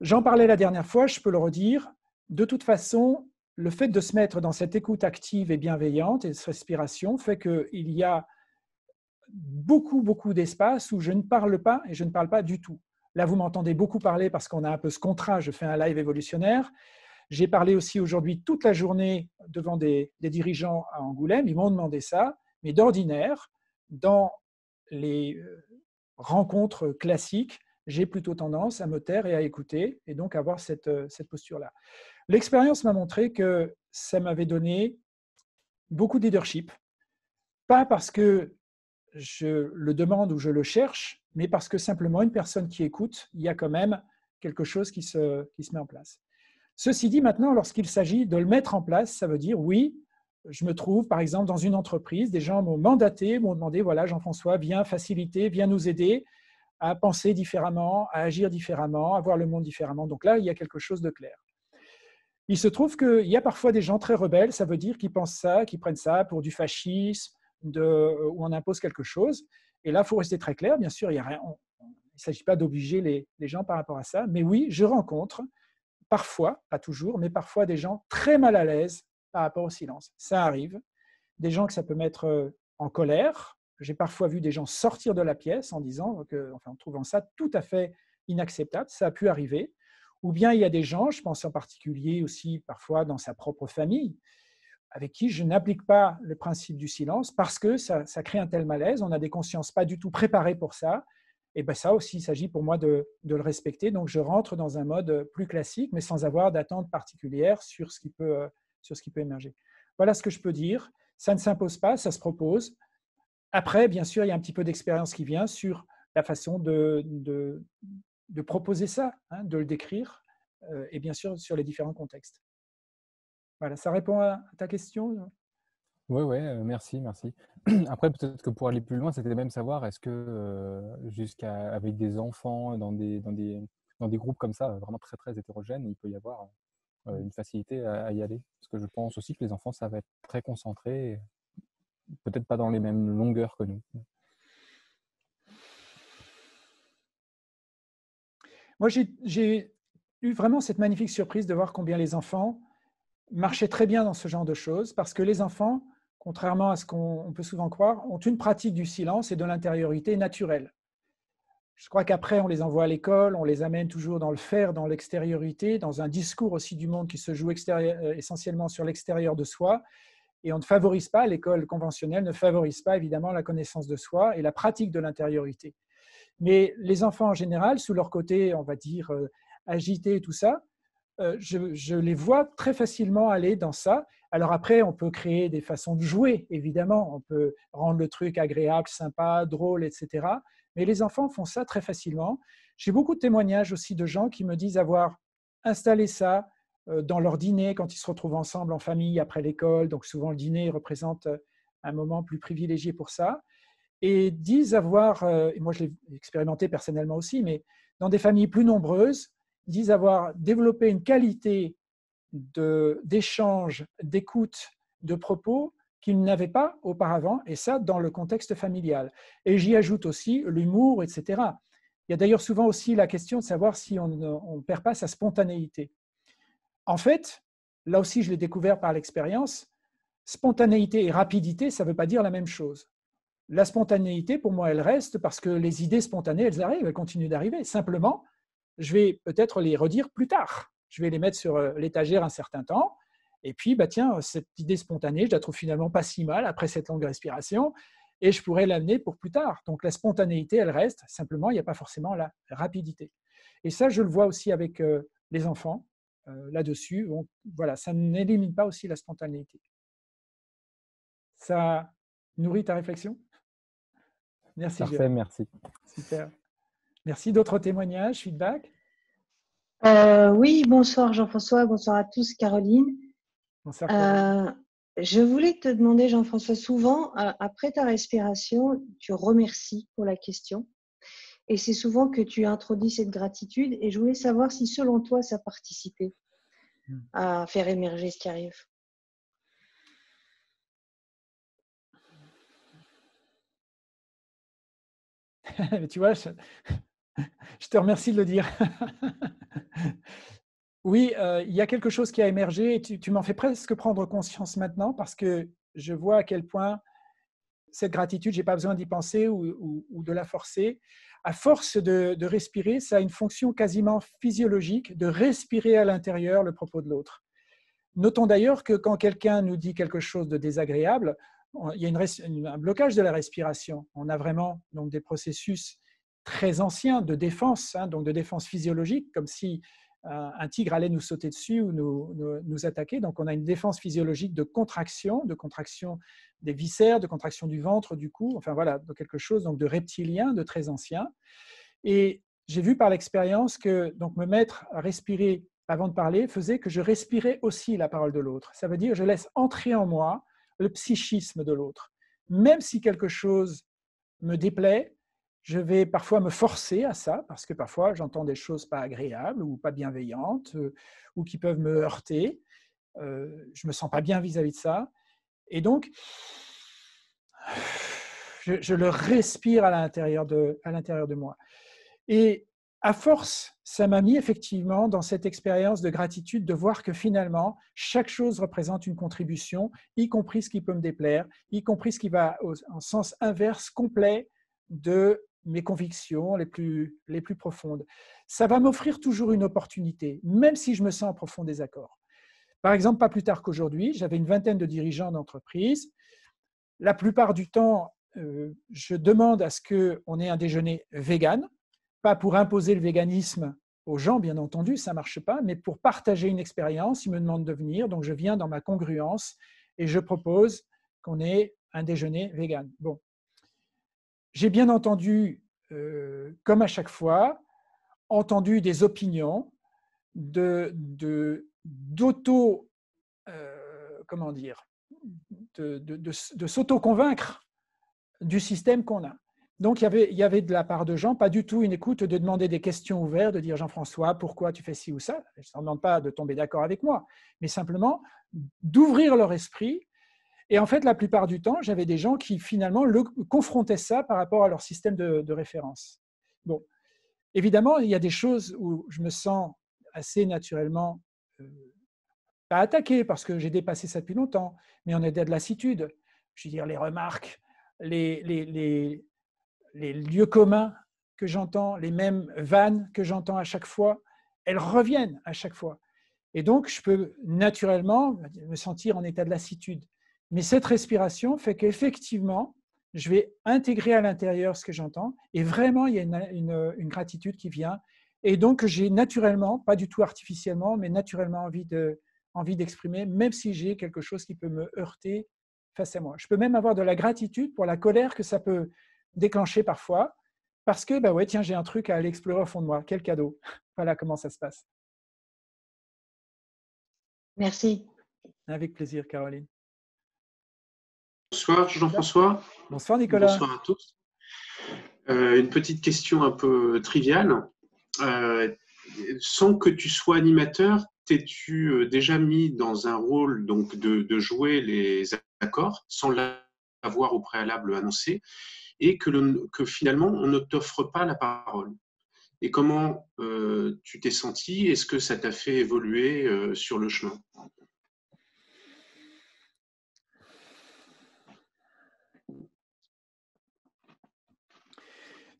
J'en parlais la dernière fois, je peux le redire. De toute façon, le fait de se mettre dans cette écoute active et bienveillante et cette respiration fait qu'il y a beaucoup, beaucoup d'espace où je ne parle pas et je ne parle pas du tout. Là, vous m'entendez beaucoup parler parce qu'on a un peu ce contrat, je fais un live évolutionnaire. J'ai parlé aussi aujourd'hui toute la journée devant des, dirigeants à Angoulême, ils m'ont demandé ça, mais d'ordinaire, dans les euh, rencontres classiques, j'ai plutôt tendance à me taire et à écouter, et donc avoir cette, euh, cette posture-là. L'expérience m'a montré que ça m'avait donné beaucoup de leadership, pas parce que je le demande ou je le cherche, mais parce que simplement une personne qui écoute, il y a quand même quelque chose qui se, met en place. Ceci dit, maintenant, lorsqu'il s'agit de le mettre en place, ça veut dire oui, je me trouve, par exemple, dans une entreprise, des gens m'ont mandaté, m'ont demandé, voilà, Jean-François, viens faciliter, viens nous aider à penser différemment, à agir différemment, à voir le monde différemment. Donc là, il y a quelque chose de clair. Il se trouve qu'il y a parfois des gens très rebelles, ça veut dire qu'ils pensent ça, qu'ils prennent ça pour du fascisme, de, où on impose quelque chose. Et là, il faut rester très clair, bien sûr, il ne s'agit pas d'obliger les, les gens par rapport à ça, mais oui, je rencontre parfois, pas toujours, mais parfois des gens très mal à l'aise par rapport au silence. Ça arrive. Des gens que ça peut mettre euh, en colère. J'ai parfois vu des gens sortir de la pièce en disant que, enfin, en trouvant ça tout à fait inacceptable. Ça a pu arriver. Ou bien il y a des gens, je pense en particulier aussi parfois dans sa propre famille, avec qui je n'applique pas le principe du silence parce que ça, crée un tel malaise. On a des consciences pas du tout préparées pour ça. Et bien ça aussi, il s'agit pour moi de, le respecter. Donc je rentre dans un mode plus classique, mais sans avoir d'attente particulière sur ce qui peut euh, sur ce qui peut émerger. Voilà ce que je peux dire. Ça ne s'impose pas, ça se propose. Après, bien sûr, il y a un petit peu d'expérience qui vient sur la façon de, de, proposer ça, hein, de le décrire, euh, et bien sûr sur les différents contextes. Voilà, ça répond à ta question Oui, oui, merci, merci. [CLEARS THROAT] Après, peut-être que pour aller plus loin, c'était même savoir, est-ce que jusqu'à avec des enfants dans des, dans, des, dans des groupes comme ça, vraiment très, très hétérogènes, il peut y avoir une facilité à, y aller? Parce que je pense aussi que les enfants, ça va être très concentré, peut-être pas dans les mêmes longueurs que nous. Moi, j'ai eu vraiment cette magnifique surprise de voir combien les enfants marchaient très bien dans ce genre de choses, parce que les enfants, contrairement à ce qu'on peut souvent croire, ont une pratique du silence et de l'intériorité naturelle. Je crois qu'après, on les envoie à l'école, on les amène toujours dans le faire, dans l'extériorité, dans un discours aussi du monde qui se joue euh, essentiellement sur l'extérieur de soi. Et on ne favorise pas, l'école conventionnelle ne favorise pas évidemment la connaissance de soi et la pratique de l'intériorité. Mais les enfants en général, sous leur côté, on va dire, euh, agité et tout ça, euh, je, les vois très facilement aller dans ça. Alors après, on peut créer des façons de jouer, évidemment. On peut rendre le truc agréable, sympa, drôle, etc. Mais les enfants font ça très facilement. J'ai beaucoup de témoignages aussi de gens qui me disent avoir installé ça euh, dans leur dîner quand ils se retrouvent ensemble en famille après l'école. Donc souvent le dîner représente un moment plus privilégié pour ça et disent avoir, euh, et moi je l'ai expérimenté personnellement aussi, mais dans des familles plus nombreuses, disent avoir développé une qualité d'échange, d'écoute, de propos qu'ils n'avaient pas auparavant, et ça dans le contexte familial. Et j'y ajoute aussi l'humour, etc. Il y a d'ailleurs souvent aussi la question de savoir si on ne perd pas sa spontanéité. En fait, là aussi je l'ai découvert par l'expérience, spontanéité et rapidité, ça ne veut pas dire la même chose la spontanéité, pour moi, elle reste parce que les idées spontanées, elles arrivent, elles continuent d'arriver. Simplement, je vais peut-être les redire plus tard. Je vais les mettre sur euh, l'étagère un certain temps. Et puis, bah, tiens, cette idée spontanée, je la trouve finalement pas si mal après cette longue respiration. Et je pourrais l'amener pour plus tard. Donc, la spontanéité, elle reste. Simplement, il n'y a pas forcément la rapidité. Et ça, je le vois aussi avec euh, les enfants euh, là-dessus. voilà, ça n'élimine pas aussi la spontanéité. Ça nourrit ta réflexion? Merci. Parfait, merci. Super. Merci. D'autres témoignages, feedback? Euh, Oui, bonsoir Jean-François, bonsoir à tous, Caroline. Bonsoir. Euh, je voulais te demander, Jean-François, souvent, euh, après ta respiration, tu remercies pour la question. Et c'est souvent que tu introduis cette gratitude. Et je voulais savoir si, selon toi, ça participait hmm. à faire émerger ce qui arrive. [LAUGHS] tu vois, je, [LAUGHS] te remercie de le dire. [LAUGHS] oui, euh, il y a quelque chose qui a émergé et tu, m'en fais presque prendre conscience maintenant parce que je vois à quel point cette gratitude, je n'ai pas besoin d'y penser ou, de la forcer. À force de, de, respirer, ça a une fonction quasiment physiologique de respirer à l'intérieur le propos de l'autre. Notons d'ailleurs que quand quelqu'un nous dit quelque chose de désagréable, il y a un blocage de la respiration. On a vraiment donc, des processus très anciens de défense, hein, donc de défense physiologique, comme si euh, un tigre allait nous sauter dessus ou nous, attaquer. Donc on a une défense physiologique de contraction, de contraction des viscères, de contraction du ventre, du cou, enfin voilà, quelque chose donc de reptilien, de très ancien. Et j'ai vu par l'expérience que donc me mettre à respirer avant de parler faisait que je respirais aussi la parole de l'autre. Ça veut dire je laisse entrer en moi le psychisme de l'autre. Même si quelque chose me déplaît, je vais parfois me forcer à ça, parce que parfois j'entends des choses pas agréables ou pas bienveillantes, euh, ou qui peuvent me heurter. Euh, je me sens pas bien vis-à-vis de ça. Et donc, je, le respire à l'intérieur de, de moi. Et à force, ça m'a mis effectivement dans cette expérience de gratitude de voir que finalement, chaque chose représente une contribution, y compris ce qui peut me déplaire, y compris ce qui va en sens inverse complet de mes convictions les plus, les plus profondes. Ça va m'offrir toujours une opportunité, même si je me sens en profond désaccord. Par exemple, pas plus tard qu'aujourd'hui, j'avais une vingtaine de dirigeants d'entreprise. La plupart du temps, euh, je demande à ce qu'on ait un déjeuner vegan pas pour imposer le véganisme aux gens, bien entendu, ça ne marche pas, mais pour partager une expérience, ils me demandent de venir, donc je viens dans ma congruence et je propose qu'on ait un déjeuner vegan. Bon, j'ai bien entendu, euh, comme à chaque fois, entendu des opinions de d'auto comment dire, de, de, de, s'auto-convaincre du système qu'on a. Donc, il y, avait, il y avait de la part de gens pas du tout une écoute de demander des questions ouvertes, de dire Jean-François, pourquoi tu fais ci ou ça? Je ne demande pas de tomber d'accord avec moi, mais simplement d'ouvrir leur esprit. Et en fait, la plupart du temps, j'avais des gens qui finalement le, confrontaient ça par rapport à leur système de, référence. Bon, évidemment, il y a des choses où je me sens assez naturellement euh, pas attaqué parce que j'ai dépassé ça depuis longtemps, mais on est de lassitude. Je veux dire, les remarques, les, lieux communs que j'entends, les mêmes vannes que j'entends à chaque fois, elles reviennent à chaque fois. Et donc, je peux naturellement me sentir en état de lassitude. Mais cette respiration fait qu'effectivement, je vais intégrer à l'intérieur ce que j'entends et vraiment, il y a une, une gratitude qui vient. Et donc, j'ai naturellement, pas du tout artificiellement, mais naturellement envie de, envie d'exprimer, même si j'ai quelque chose qui peut me heurter face à moi. Je peux même avoir de la gratitude pour la colère que ça peut déclencher parfois, parce que, bah ouais, tiens, j'ai un truc à aller explorer au fond de moi. Quel cadeau. [LAUGHS] Voilà comment ça se passe. Merci. Avec plaisir, Caroline. Bonsoir, Jean-François. Bonsoir, Nicolas. Bonsoir à tous. Euh, une petite question un peu triviale. Euh, sans que tu sois animateur, t'es-tu euh, déjà mis dans un rôle donc de, jouer les accords sans l'avoir au préalable annoncé et que, que finalement on ne t'offre pas la parole? Et comment euh, tu t'es senti? Est-ce que ça t'a fait évoluer sur le chemin?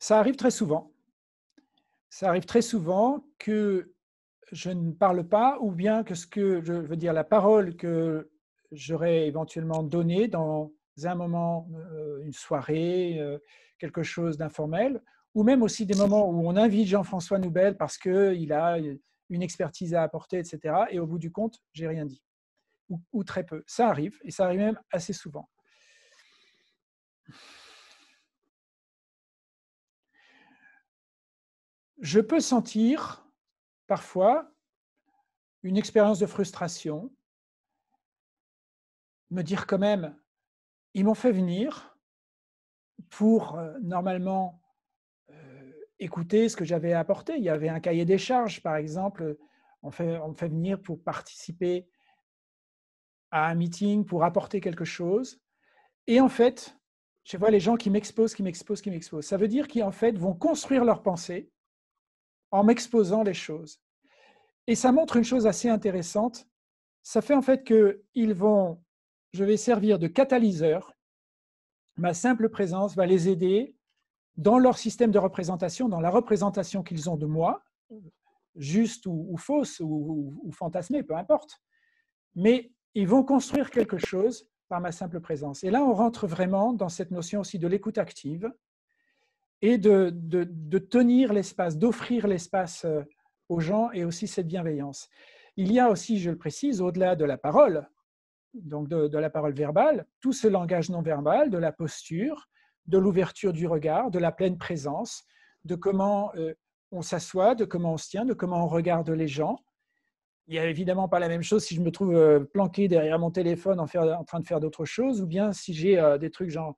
Ça arrive très souvent. Ça arrive très souvent que je ne parle pas, ou bien que ce que je veux dire, la parole que j'aurais éventuellement donnée dans un moment, euh, une soirée, euh, quelque chose d'informel, ou même aussi des moments où on invite Jean-François Noubel parce qu'il a une expertise à apporter, etc. Et au bout du compte, j'ai rien dit, ou, ou, très peu. Ça arrive, et ça arrive même assez souvent. Je peux sentir parfois une expérience de frustration, me dire quand même, ils m'ont fait venir pour euh, normalement euh, écouter ce que j'avais à apporter. Il y avait un cahier des charges, par exemple, on, fait, on me fait venir pour participer à un meeting, pour apporter quelque chose. Et en fait, je vois les gens qui m'exposent, qui m'exposent, qui m'exposent. Ça veut dire qu'ils en fait vont construire leur pensée en m'exposant les choses. Et ça montre une chose assez intéressante. Ça fait en fait qu'ils vont, je vais servir de catalyseur. Ma simple présence va les aider dans leur système de représentation, dans la représentation qu'ils ont de moi, juste ou, fausse ou, fantasmée, peu importe. Mais ils vont construire quelque chose par ma simple présence. Et là, on rentre vraiment dans cette notion aussi de l'écoute active, et de, tenir l'espace, d'offrir l'espace euh, aux gens et aussi cette bienveillance. Il y a aussi, je le précise, au-delà de la parole, donc de, la parole verbale, tout ce langage non verbal, de la posture, de l'ouverture du regard, de la pleine présence, de comment euh, on s'assoit, de comment on se tient, de comment on regarde les gens. Il n'y a évidemment pas la même chose si je me trouve euh, planqué derrière mon téléphone en train de faire d'autres choses, ou bien si j'ai des trucs genre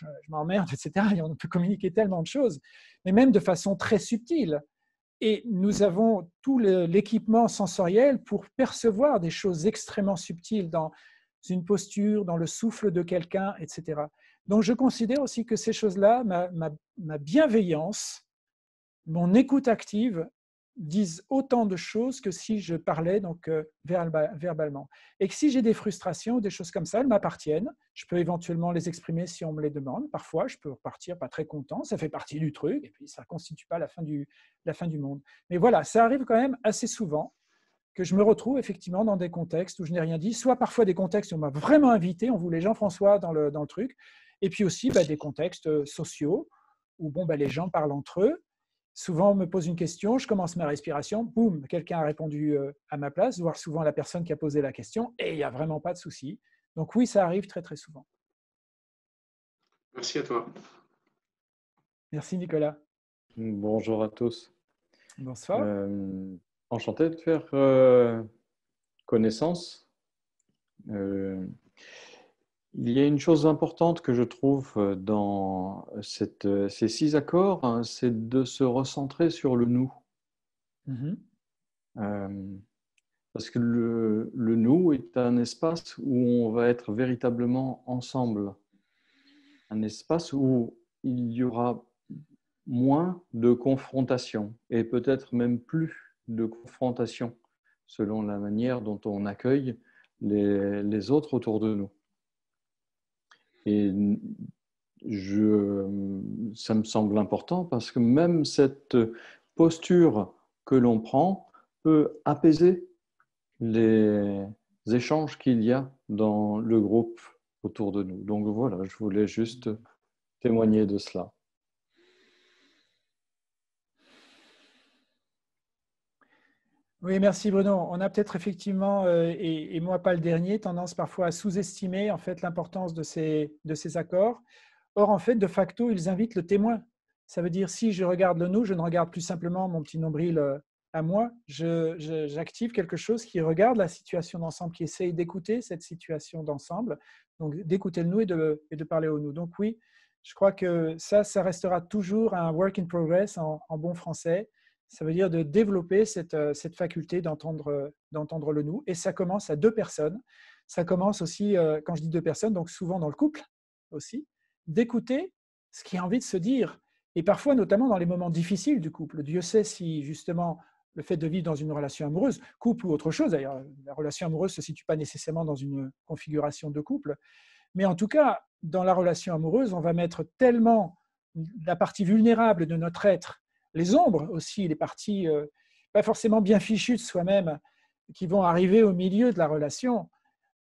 je, m'emmerde, [LAUGHS] etc. Et on peut communiquer tellement de choses, mais même de façon très subtile. Et nous avons tout l'équipement sensoriel pour percevoir des choses extrêmement subtiles dans une posture, dans le souffle de quelqu'un, etc. Donc je considère aussi que ces choses-là, ma, bienveillance, mon écoute active, disent autant de choses que si je parlais donc euh, verbalement. Et que si j'ai des frustrations, des choses comme ça, elles m'appartiennent. Je peux éventuellement les exprimer si on me les demande. Parfois, je peux repartir pas très content. Ça fait partie du truc. Et puis, ça ne constitue pas la fin, du, la fin du monde. Mais voilà, ça arrive quand même assez souvent que je me retrouve effectivement dans des contextes où je n'ai rien dit, soit parfois des contextes où on m'a vraiment invité, on voulait Jean-François dans le, dans le truc, et puis aussi bah, des contextes euh, sociaux où bon, bah, les gens parlent entre eux, Souvent, on me pose une question, je commence ma respiration, boum, quelqu'un a répondu euh, à ma place, voire souvent la personne qui a posé la question, et il n'y a vraiment pas de souci. Donc oui, ça arrive très très souvent. Merci à toi. Merci Nicolas. Bonjour à tous. Bonsoir. Euh, enchanté de faire euh, connaissance. Il y a une chose importante que je trouve dans cette, ces six accords, hein, c'est de se recentrer sur le nous. Mm-hmm. parce que le, le, nous est un espace où on va être véritablement ensemble. Un espace où il y aura moins de confrontation et peut-être même plus de confrontation selon la manière dont on accueille les, les autres autour de nous. Et je, ça me semble important parce que même cette posture que l'on prend peut apaiser les échanges qu'il y a dans le groupe autour de nous. Donc voilà, je voulais juste témoigner de cela. Oui, merci Bruno. On a peut-être effectivement, euh, et, moi pas le dernier, tendance parfois à sous-estimer en fait l'importance de ces, de ces accords. Or, en fait, de facto, ils invitent le témoin. Ça veut dire si je regarde le nous, je ne regarde plus simplement mon petit nombril euh, à moi, j'active quelque chose qui regarde la situation d'ensemble, qui essaye d'écouter cette situation d'ensemble, donc d'écouter le nous et de, et de, parler au nous. Donc oui, je crois que ça, ça restera toujours un work in progress en bon français ça veut dire de développer cette, euh, cette faculté d'entendre le nous. Et ça commence à deux personnes. Ça commence aussi, euh, quand je dis deux personnes, donc souvent dans le couple aussi, d'écouter ce qui a envie de se dire. Et parfois, notamment dans les moments difficiles du couple. Dieu sait si justement le fait de vivre dans une relation amoureuse, couple ou autre chose, d'ailleurs, la relation amoureuse ne se situe pas nécessairement dans une configuration de couple, mais en tout cas, dans la relation amoureuse, on va mettre tellement la partie vulnérable de notre être les ombres aussi, les parties euh, pas forcément bien fichues de soi-même qui vont arriver au milieu de la relation,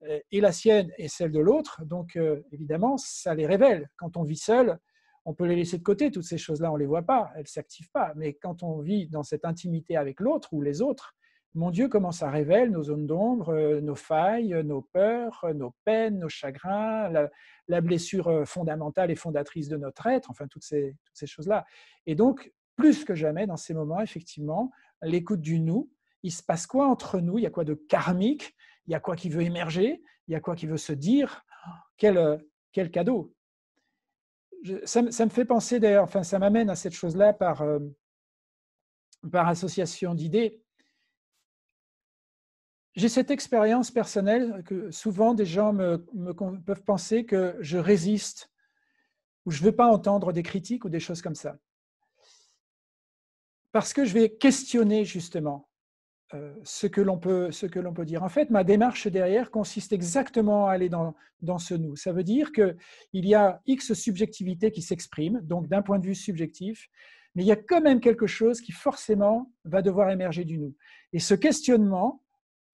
euh, et la sienne et celle de l'autre. Donc, euh, évidemment, ça les révèle. Quand on vit seul, on peut les laisser de côté, toutes ces choses-là, on ne les voit pas, elles ne s'activent pas. Mais quand on vit dans cette intimité avec l'autre ou les autres, mon Dieu, comment ça révèle nos zones d'ombre, nos failles, nos peurs, nos peines, nos chagrins, la, blessure fondamentale et fondatrice de notre être, enfin toutes ces, toutes ces choses-là. Et donc, plus que jamais dans ces moments, effectivement, l'écoute du nous. Il se passe quoi entre nous? Il y a quoi de karmique? Il y a quoi qui veut émerger? Il y a quoi qui veut se dire? Quel, quel cadeau! Ça, me fait penser d'ailleurs, enfin ça m'amène à cette chose-là par, euh, par association d'idées. J'ai cette expérience personnelle que souvent des gens me, peuvent penser que je résiste ou je ne veux pas entendre des critiques ou des choses comme ça parce que je vais questionner justement euh, ce que l'on peut, peut, dire. En fait, ma démarche derrière consiste exactement à aller dans, dans ce nous. Ça veut dire qu'il y a X subjectivité qui s'exprime, donc d'un point de vue subjectif, mais il y a quand même quelque chose qui forcément va devoir émerger du nous. Et ce questionnement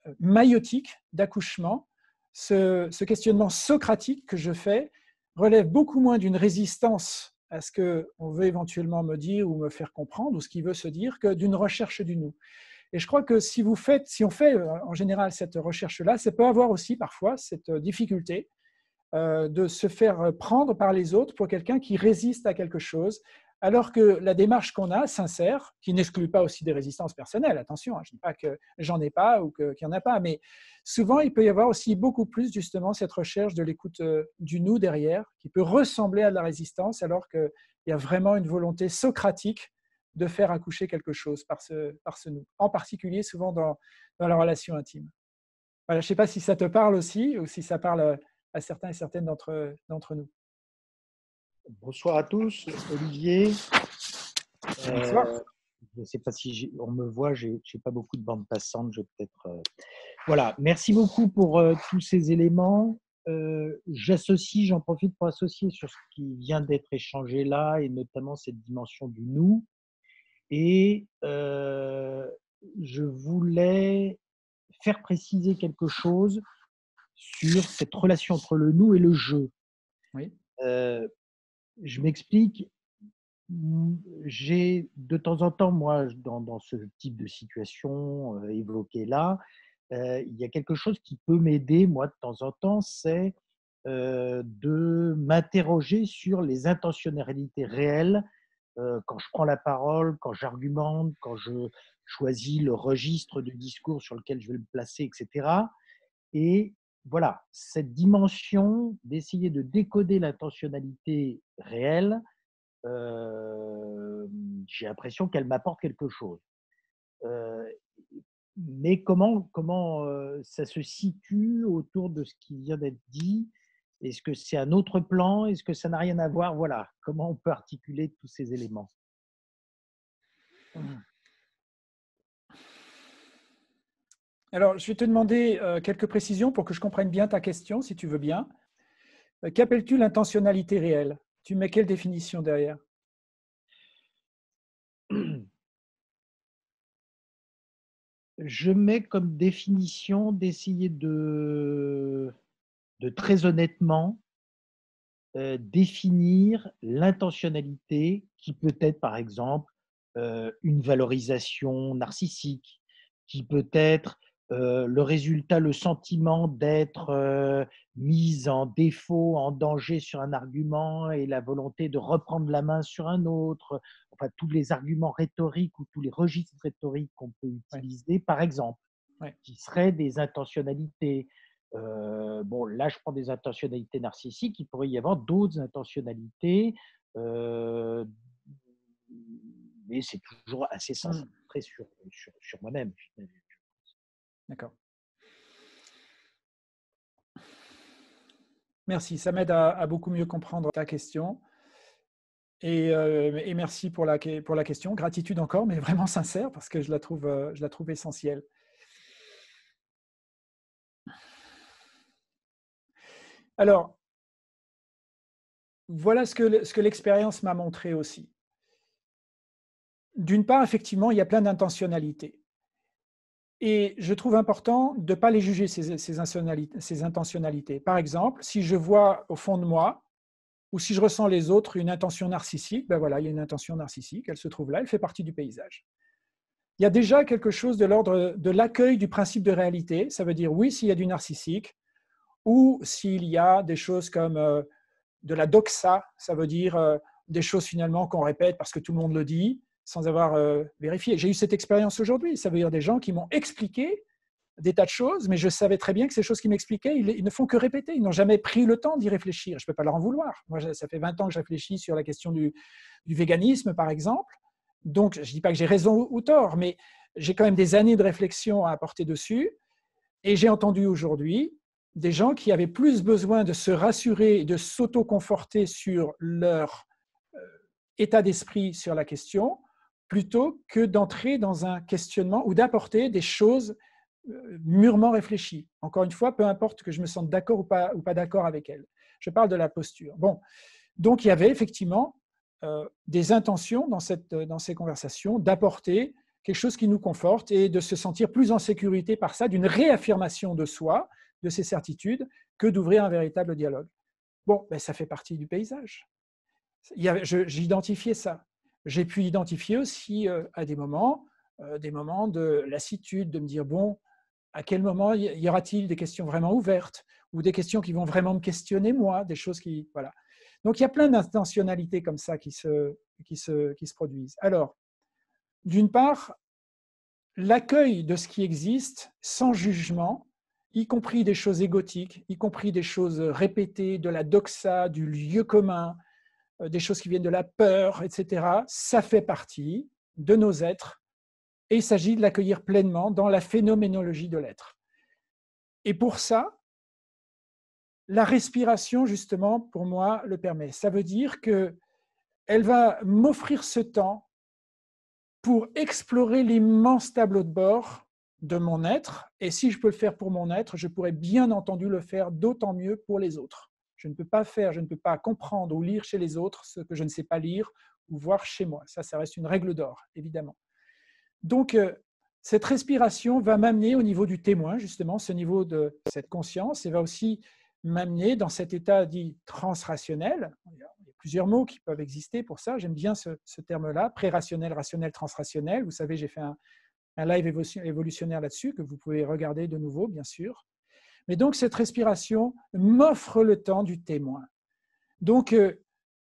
euh, maïotique d'accouchement, ce, ce questionnement socratique que je fais, relève beaucoup moins d'une résistance à ce qu'on veut éventuellement me dire ou me faire comprendre, ou ce qu'il veut se dire, que d'une recherche du nous. Et je crois que si, vous faites, si on fait euh, en général cette recherche-là, ça peut avoir aussi parfois cette difficulté euh, de se faire prendre par les autres pour quelqu'un qui résiste à quelque chose, alors que la démarche qu'on a, sincère, qui n'exclut pas aussi des résistances personnelles, attention, hein, je ne dis pas que j'en ai pas ou qu'il n'y en a pas, mais souvent il peut y avoir aussi beaucoup plus justement cette recherche de l'écoute euh, du nous derrière, qui peut ressembler à de la résistance, alors qu'il y a vraiment une volonté socratique de faire accoucher quelque chose par ce, par nous, en particulier souvent dans, la relation intime. Je ne sais pas si ça te parle aussi ou si ça parle à certains et certaines d'entre nous. Bonsoir à tous, Olivier. Bonsoir. Euh, je ne sais pas si on me voit, je n'ai pas beaucoup de bandes passantes. Je peut-être. Euh, voilà, merci beaucoup pour euh, tous ces éléments. J'associe, j'en profite pour associer sur ce qui vient d'être échangé là, et notamment cette dimension du nous. Et je voulais faire préciser quelque chose sur cette relation entre le nous et le je. Oui je m'explique. Mmh, j'ai de temps en temps, moi, dans, ce type de situation euh, évoquée là, euh, il y a quelque chose qui peut m'aider, moi, de temps en temps, c'est euh, de m'interroger sur les intentionnalités réelles quand je prends la parole, quand j'argumente, quand je choisis le registre de discours sur lequel je vais le placer, etc. Et voilà, cette dimension d'essayer de décoder l'intentionnalité réelle, euh, j'ai l'impression qu'elle m'apporte quelque chose. Euh, mais comment, comment euh, ça se situe autour de ce qui vient d'être dit? Est-ce que c'est un autre plan? Est-ce que ça n'a rien à voir? Voilà, comment on peut articuler tous ces éléments? Alors, je vais te demander euh, quelques précisions pour que je comprenne bien ta question, si tu veux bien. Euh, qu'appelles-tu l'intentionnalité réelle? Tu mets quelle définition derrière? [CLEARS THROAT] Je mets comme définition d'essayer de, très honnêtement euh, définir l'intentionnalité qui peut être, par exemple, une valorisation narcissique, qui peut être euh, le résultat, le sentiment d'être euh, mise en défaut, en danger sur un argument et la volonté de reprendre la main sur un autre, enfin tous les arguments rhétoriques ou tous les registres rhétoriques qu'on peut utiliser, par exemple, qui seraient des intentionnalités. Euh, bon, là, je prends des intentionnalités narcissiques, il pourrait y avoir d'autres intentionnalités, mais c'est toujours assez mmh. centré sur, sur, sur moi-même. D'accord. Merci, ça m'aide à, beaucoup mieux comprendre ta question. Euh, et, merci pour la, pour la, question. Gratitude encore, mais vraiment sincère parce que je la trouve, euh, je la trouve essentielle. Alors, voilà ce que, ce que l'expérience m'a montré aussi. D'une part, effectivement, il y a plein d'intentionnalités. Et je trouve important de ne pas les juger, ces, ces, intentionnalités. Par exemple, si je vois au fond de moi, ou si je ressens les autres une intention narcissique, ben voilà, il y a une intention narcissique, elle se trouve là, elle fait partie du paysage. Il y a déjà quelque chose de l'ordre de l'accueil du principe de réalité. Ça veut dire oui, s'il y a du narcissique, ou s'il y a des choses comme euh, de la doxa, ça veut dire euh, des choses finalement qu'on répète parce que tout le monde le dit, sans avoir euh, vérifié. J'ai eu cette expérience aujourd'hui. Ça veut dire des gens qui m'ont expliqué des tas de choses, mais je savais très bien que ces choses qu'ils m'expliquaient, ils, ne font que répéter. Ils n'ont jamais pris le temps d'y réfléchir. Je ne peux pas leur en vouloir. Moi, ça fait 20 ans que je réfléchis sur la question du, véganisme, par exemple. Donc, je ne dis pas que j'ai raison ou tort, mais j'ai quand même des années de réflexion à apporter dessus. Et j'ai entendu aujourd'hui des gens qui avaient plus besoin de se rassurer de s'auto-conforter sur leur euh, état d'esprit sur la question plutôt que d'entrer dans un questionnement ou d'apporter des choses euh, mûrement réfléchies. Encore une fois, peu importe que je me sente d'accord ou pas, d'accord avec elle. Je parle de la posture. Bon, donc il y avait effectivement euh, des intentions dans, cette, dans ces conversations d'apporter quelque chose qui nous conforte et de se sentir plus en sécurité par ça, d'une réaffirmation de soi, de ses certitudes, que d'ouvrir un véritable dialogue. Bon, ben, ça fait partie du paysage. J'identifiais ça. J'ai pu identifier aussi euh, à des moments, euh, des moments de lassitude, de me dire, bon, à quel moment y aura-t-il des questions vraiment ouvertes ou des questions qui vont vraiment me questionner moi, des choses qui... Voilà. Donc il y a plein d'intentionnalités comme ça qui se, qui, se, qui se produisent. Alors, d'une part, l'accueil de ce qui existe sans jugement, y compris des choses égotiques, y compris des choses répétées, de la doxa, du lieu commun, des choses qui viennent de la peur, etc., ça fait partie de nos êtres et il s'agit de l'accueillir pleinement dans la phénoménologie de l'être. Et pour ça, la respiration, justement, pour moi, le permet. Ça veut dire que elle va m'offrir ce temps pour explorer l'immense tableau de bord de mon être. Et si je peux le faire pour mon être, je pourrais bien entendu le faire d'autant mieux pour les autres. Je ne peux pas faire, je ne peux pas comprendre ou lire chez les autres ce que je ne sais pas lire ou voir chez moi. Ça, ça reste une règle d'or, évidemment. Donc, euh, cette respiration va m'amener au niveau du témoin, justement, ce niveau de cette conscience, et va aussi m'amener dans cet état dit transrationnel. Il y a plusieurs mots qui peuvent exister pour ça. J'aime bien ce, terme-là, pré-rationnel, rationnel, transrationnel. Vous savez, j'ai fait un, un live évolutionnaire là-dessus que vous pouvez regarder de nouveau, bien sûr. Mais donc, cette respiration m'offre le temps du témoin. Donc, euh,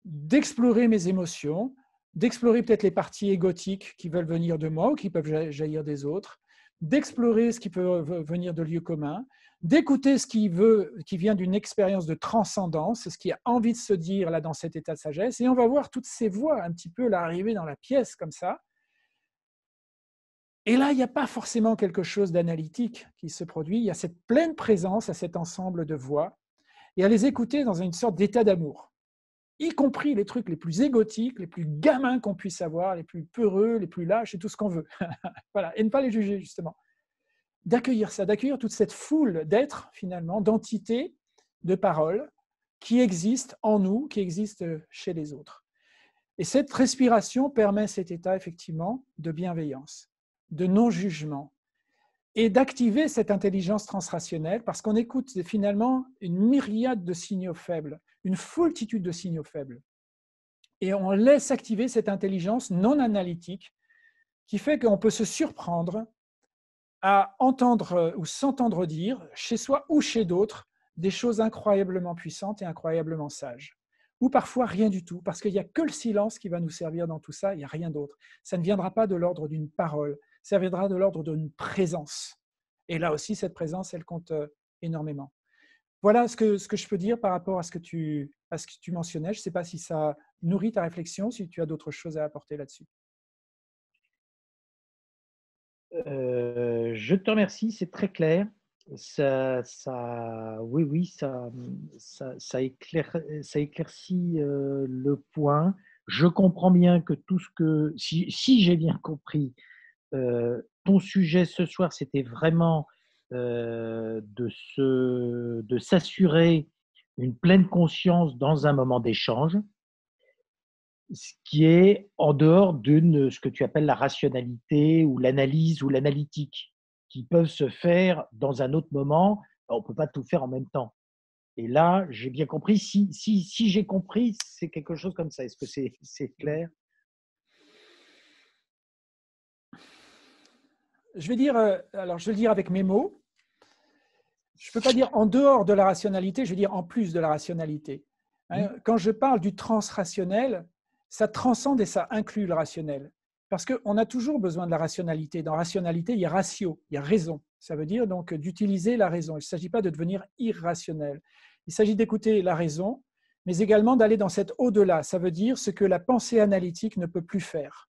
d'explorer mes émotions, d'explorer peut-être les parties égotiques qui veulent venir de moi ou qui peuvent jaillir des autres, d'explorer ce qui peut venir de lieux communs, d'écouter ce qui veut, qui vient d'une expérience de transcendance, ce qui a envie de se dire là dans cet état de sagesse, et on va voir toutes ces voix un petit peu là arriver dans la pièce comme ça. Et là, il n'y a pas forcément quelque chose d'analytique qui se produit, il y a cette pleine présence à cet ensemble de voix, et à les écouter dans une sorte d'état d'amour, y compris les trucs les plus égotiques, les plus gamins qu'on puisse avoir, les plus peureux, les plus lâches et tout ce qu'on veut. [LAUGHS] voilà, et ne pas les juger justement d'accueillir ça, d'accueillir toute cette foule d'êtres, finalement, d'entités, de paroles qui existent en nous, qui existent chez les autres. Et cette respiration permet cet état, effectivement, de bienveillance, de non-jugement, et d'activer cette intelligence transrationnelle, parce qu'on écoute finalement une myriade de signaux faibles, une foultitude de signaux faibles. Et on laisse activer cette intelligence non analytique qui fait qu'on peut se surprendre à entendre ou s'entendre dire, chez soi ou chez d'autres, des choses incroyablement puissantes et incroyablement sages. Ou parfois rien du tout, parce qu'il n'y a que le silence qui va nous servir dans tout ça, il n'y a rien d'autre. Ça ne viendra pas de l'ordre d'une parole, ça viendra de l'ordre d'une présence. Et là aussi, cette présence, elle compte euh, énormément. Voilà ce que, ce que je peux dire par rapport à ce que tu, à ce que tu mentionnais. Je ne sais pas si ça nourrit ta réflexion, si tu as d'autres choses à apporter là-dessus. Euh, je te remercie, c'est très clair. Ça, ça, oui, oui, ça, ça, ça, éclaircit euh, le point. Je comprends bien que tout ce que, si, si j'ai bien compris, ton sujet ce soir, c'était vraiment de, se, de s'assurer une pleine conscience dans un moment d'échange ce qui est en dehors d'une ce que tu appelles la rationalité ou l'analyse ou l'analytique, qui peuvent se faire dans un autre moment. On ne peut pas tout faire en même temps. Et là, j'ai bien compris. Si, si, si j'ai compris, c'est quelque chose comme ça. Est-ce que c'est clair? Je vais dire, euh, alors je vais le dire avec mes mots. Je ne peux pas dire en dehors de la rationalité, je vais dire en plus de la rationalité. Hein. Quand je parle du transrationnel, ça transcende et ça inclut le rationnel. Parce qu'on a toujours besoin de la rationalité. Dans rationalité, il y a ratio, il y a raison. Ça veut dire donc d'utiliser la raison. Il ne s'agit pas de devenir irrationnel. Il s'agit d'écouter la raison, mais également d'aller dans cet au-delà. Ça veut dire ce que la pensée analytique ne peut plus faire.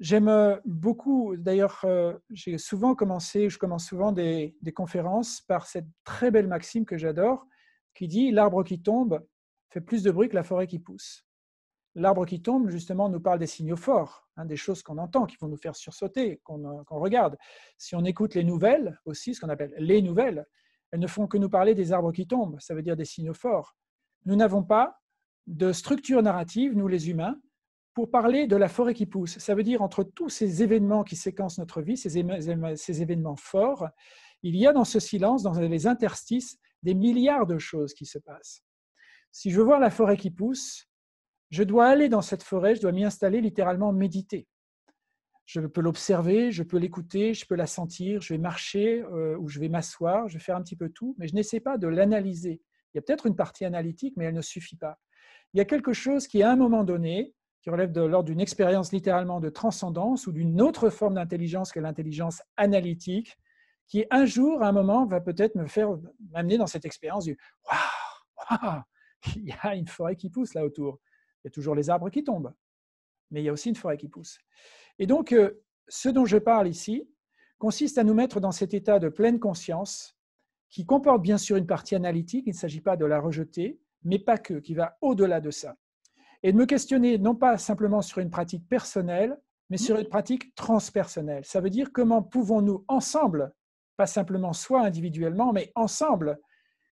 J'aime beaucoup, d'ailleurs, euh, j'ai souvent commencé, je commence souvent des, conférences par cette très belle maxime que j'adore, qui dit L'arbre qui tombe fait plus de bruit que la forêt qui pousse. L'arbre qui tombe, justement, nous parle des signaux forts, hein, des choses qu'on entend, qui vont nous faire sursauter, qu'on regarde. Si on écoute les nouvelles aussi, ce qu'on appelle les nouvelles, elles ne font que nous parler des arbres qui tombent, ça veut dire des signaux forts. Nous n'avons pas de structure narrative, nous les humains, pour parler de la forêt qui pousse. Ça veut dire entre tous ces événements qui séquencent notre vie, ces, événements forts, il y a dans ce silence, dans les interstices, des milliards de choses qui se passent. Si je veux voir la forêt qui pousse, je dois aller dans cette forêt, je dois m'y installer littéralement méditer. Je peux l'observer, je peux l'écouter, je peux la sentir, je vais marcher euh, ou je vais m'asseoir, je vais faire un petit peu tout, mais je n'essaie pas de l'analyser. Il y a peut-être une partie analytique, mais elle ne suffit pas. Il y a quelque chose qui, à un moment donné, qui relève de l'ordre d'une expérience littéralement de transcendance ou d'une autre forme d'intelligence que l'intelligence analytique, qui un jour, à un moment, va peut-être me faire m'amener dans cette expérience du Waouh, il y a une forêt qui pousse là autour. Il y a toujours les arbres qui tombent, mais il y a aussi une forêt qui pousse. Et donc, euh, ce dont je parle ici consiste à nous mettre dans cet état de pleine conscience qui comporte bien sûr une partie analytique, il ne s'agit pas de la rejeter, mais pas que, qui va au-delà de ça. Et de me questionner non pas simplement sur une pratique personnelle, mais sur une pratique transpersonnelle. Ça veut dire comment pouvons-nous ensemble, pas simplement soi individuellement, mais ensemble,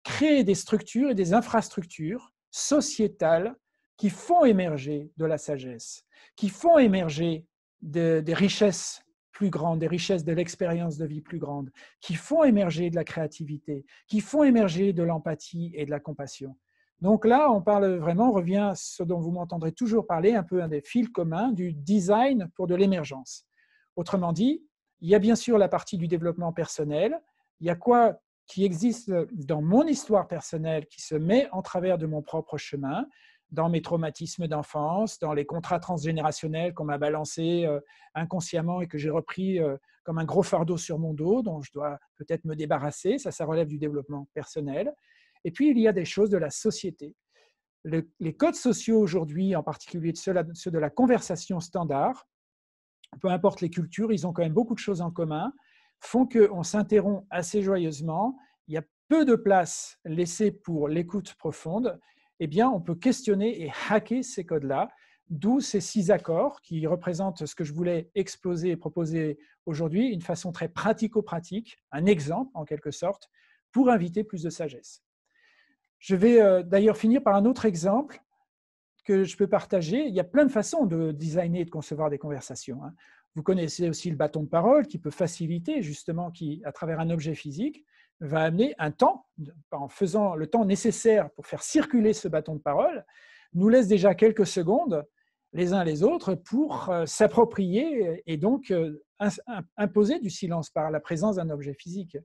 créer des structures et des infrastructures sociétales qui font émerger de la sagesse, qui font émerger des richesses plus grandes, des richesses de l'expérience de vie plus grande, qui font émerger de la créativité, qui font émerger de l'empathie et de la compassion. Donc là, on parle vraiment, on revient à ce dont vous m'entendrez toujours parler, un peu un des fils communs du design pour de l'émergence. Autrement dit, il y a bien sûr la partie du développement personnel, il y a quoi qui existe dans mon histoire personnelle qui se met en travers de mon propre chemin, dans mes traumatismes d'enfance, dans les contrats transgénérationnels qu'on m'a balancés euh, inconsciemment et que j'ai repris euh, comme un gros fardeau sur mon dos, dont je dois peut-être me débarrasser. Ça, ça relève du développement personnel. Et puis, il y a des choses de la société. les codes sociaux aujourd'hui, en particulier ceux, ceux de la conversation standard, peu importe les cultures, ils ont quand même beaucoup de choses en commun, font qu'on s'interrompt assez joyeusement. Il y a peu de place laissée pour l'écoute profonde eh bien, on peut questionner et hacker ces codes-là, d'où ces six accords qui représentent ce que je voulais exposer et proposer aujourd'hui, une façon très pratico-pratique, un exemple en quelque sorte, pour inviter plus de sagesse. Je vais euh, d'ailleurs finir par un autre exemple que je peux partager. Il y a plein de façons de designer et de concevoir des conversations. Hein. Vous connaissez aussi le bâton de parole qui peut faciliter justement, qui, à travers un objet physique, va amener un temps, en faisant le temps nécessaire pour faire circuler ce bâton de parole, nous laisse déjà quelques secondes les uns les autres pour euh, s'approprier et donc euh, imposer du silence par la présence d'un objet physique.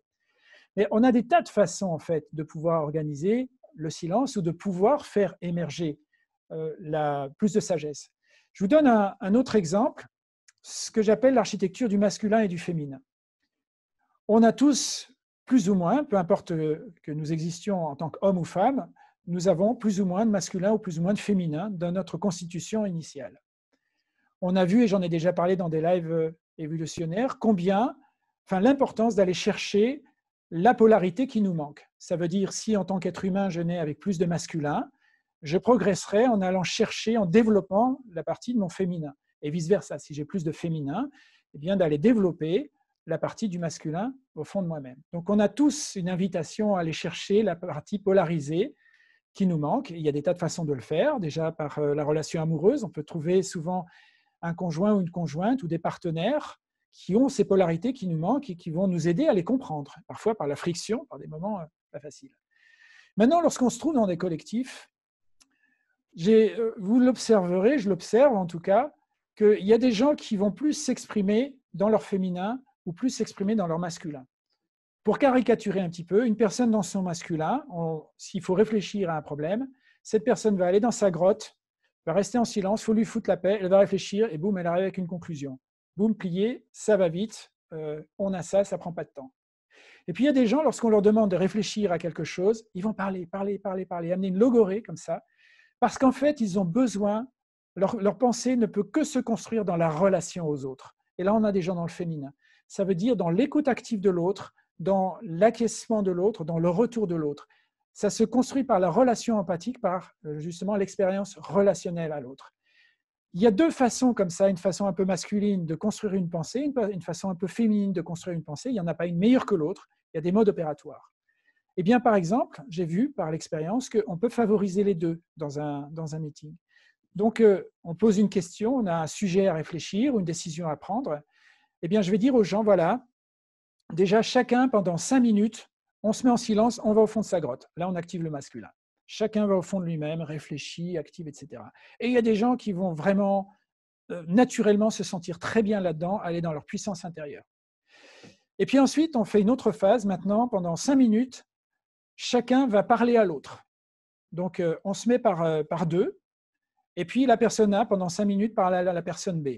Mais on a des tas de façons en fait de pouvoir organiser le silence ou de pouvoir faire émerger euh, la, plus de sagesse. Je vous donne un autre exemple, ce que j'appelle l'architecture du masculin et du féminin. On a tous plus ou moins, peu importe que nous existions en tant qu'hommes ou femmes, nous avons plus ou moins de masculin ou plus ou moins de féminin dans notre constitution initiale. On a vu, et j'en ai déjà parlé dans des lives évolutionnaires, combien, enfin l'importance d'aller chercher la polarité qui nous manque. Ça veut dire si en tant qu'être humain je nais avec plus de masculin, je progresserai en allant chercher, en développant la partie de mon féminin. Et vice-versa, si j'ai plus de féminin, eh bien d'aller développer la partie du masculin au fond de moi-même. Donc on a tous une invitation à aller chercher la partie polarisée qui nous manque. Il y a des tas de façons de le faire. Déjà par euh, la relation amoureuse, on peut trouver souvent un conjoint ou une conjointe ou des partenaires qui ont ces polarités qui nous manquent et qui vont nous aider à les comprendre, parfois par la friction, par des moments euh, pas faciles. Maintenant, lorsqu'on se trouve dans des collectifs, euh, vous l'observerez, je l'observe en tout cas, qu'il y a des gens qui vont plus s'exprimer dans leur féminin ou plus s'exprimer dans leur masculin. Pour caricaturer un petit peu, une personne dans son masculin, s'il faut réfléchir à un problème, cette personne va aller dans sa grotte, va rester en silence, il faut lui foutre la paix, elle va réfléchir et boum, elle arrive avec une conclusion. Boum, plié, ça va vite, euh, on a ça, ça prend pas de temps. Et puis il y a des gens, lorsqu'on leur demande de réfléchir à quelque chose, ils vont parler, parler, parler, parler, amener une logorée comme ça, parce qu'en fait, ils ont besoin, leur, leur pensée ne peut que se construire dans la relation aux autres. Et là, on a des gens dans le féminin ça veut dire dans l'écoute active de l'autre, dans l'acquiescement de l'autre, dans le retour de l'autre. Ça se construit par la relation empathique, par euh, justement l'expérience relationnelle à l'autre. Il y a deux façons comme ça, une façon un peu masculine de construire une pensée, une façon un peu féminine de construire une pensée. Il n'y en a pas une meilleure que l'autre, il y a des modes opératoires. Eh bien, par exemple, j'ai vu par l'expérience qu'on peut favoriser les deux dans un, dans un meeting. Donc, euh, on pose une question, on a un sujet à réfléchir une décision à prendre eh bien, je vais dire aux gens, voilà, déjà chacun, pendant cinq minutes, on se met en silence, on va au fond de sa grotte. Là, on active le masculin. Chacun va au fond de lui-même, réfléchit, active, etc. Et il y a des gens qui vont vraiment euh, naturellement se sentir très bien là-dedans, aller dans leur puissance intérieure. Et puis ensuite, on fait une autre phase. Maintenant, pendant cinq minutes, chacun va parler à l'autre. Donc, euh, on se met par, euh, par deux. Et puis, la personne A, pendant cinq minutes, parle à la personne B.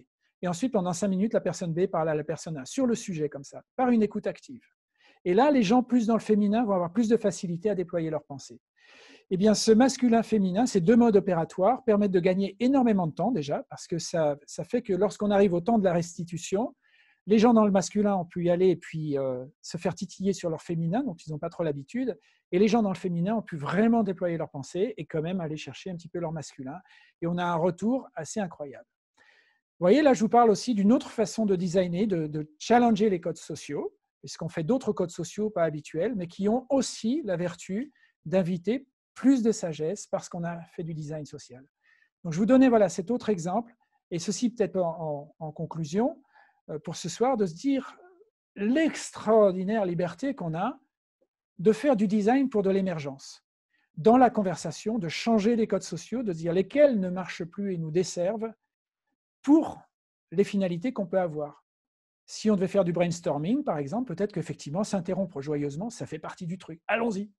Et ensuite, pendant cinq minutes, la personne B parle à la personne A sur le sujet comme ça, par une écoute active. Et là, les gens plus dans le féminin vont avoir plus de facilité à déployer leur pensée. Eh bien, ce masculin-féminin, ces deux modes opératoires permettent de gagner énormément de temps déjà, parce que ça, ça fait que lorsqu'on arrive au temps de la restitution, les gens dans le masculin ont pu y aller et puis euh, se faire titiller sur leur féminin, donc ils n'ont pas trop l'habitude. Et les gens dans le féminin ont pu vraiment déployer leur pensée et quand même aller chercher un petit peu leur masculin. Et on a un retour assez incroyable. Vous voyez, là, je vous parle aussi d'une autre façon de designer, de, challenger les codes sociaux, puisqu'on fait d'autres codes sociaux pas habituels, mais qui ont aussi la vertu d'inviter plus de sagesse parce qu'on a fait du design social. Donc, je vous donnais voilà, cet autre exemple, et ceci peut-être en, conclusion euh, pour ce soir, de se dire l'extraordinaire liberté qu'on a de faire du design pour de l'émergence. Dans la conversation, de changer les codes sociaux, de dire lesquels ne marchent plus et nous desservent, pour les finalités qu'on peut avoir. Si on devait faire du brainstorming, par exemple, peut-être qu'effectivement, s'interrompre joyeusement, ça fait partie du truc. Allons-y.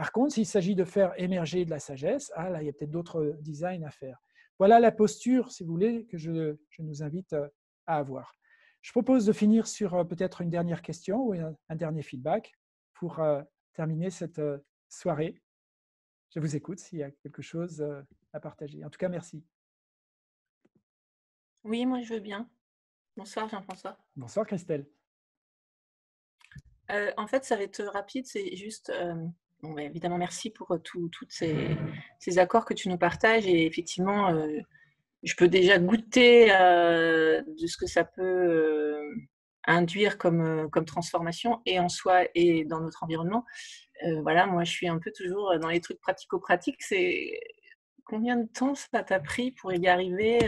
Par contre, s'il s'agit de faire émerger de la sagesse, ah, là, il y a peut-être d'autres designs à faire. Voilà la posture, si vous voulez, que je, nous invite euh, à avoir. Je propose de finir sur euh, peut-être une dernière question ou un, dernier feedback pour euh, terminer cette soirée. Je vous écoute s'il y a quelque chose à partager. En tout cas, merci. Oui, moi je veux bien. Bonsoir Jean-François. Bonsoir Christelle. en fait, ça va être rapide, c'est juste Bon, bah, évidemment, merci pour euh, tous ces, accords que tu nous partages. Et effectivement, euh, je peux déjà goûter euh, de ce que ça peut induire comme, transformation, et en soi et dans notre environnement. voilà, moi, je suis un peu toujours dans les trucs pratico-pratiques. C'est combien de temps ça t'a pris pour y arriver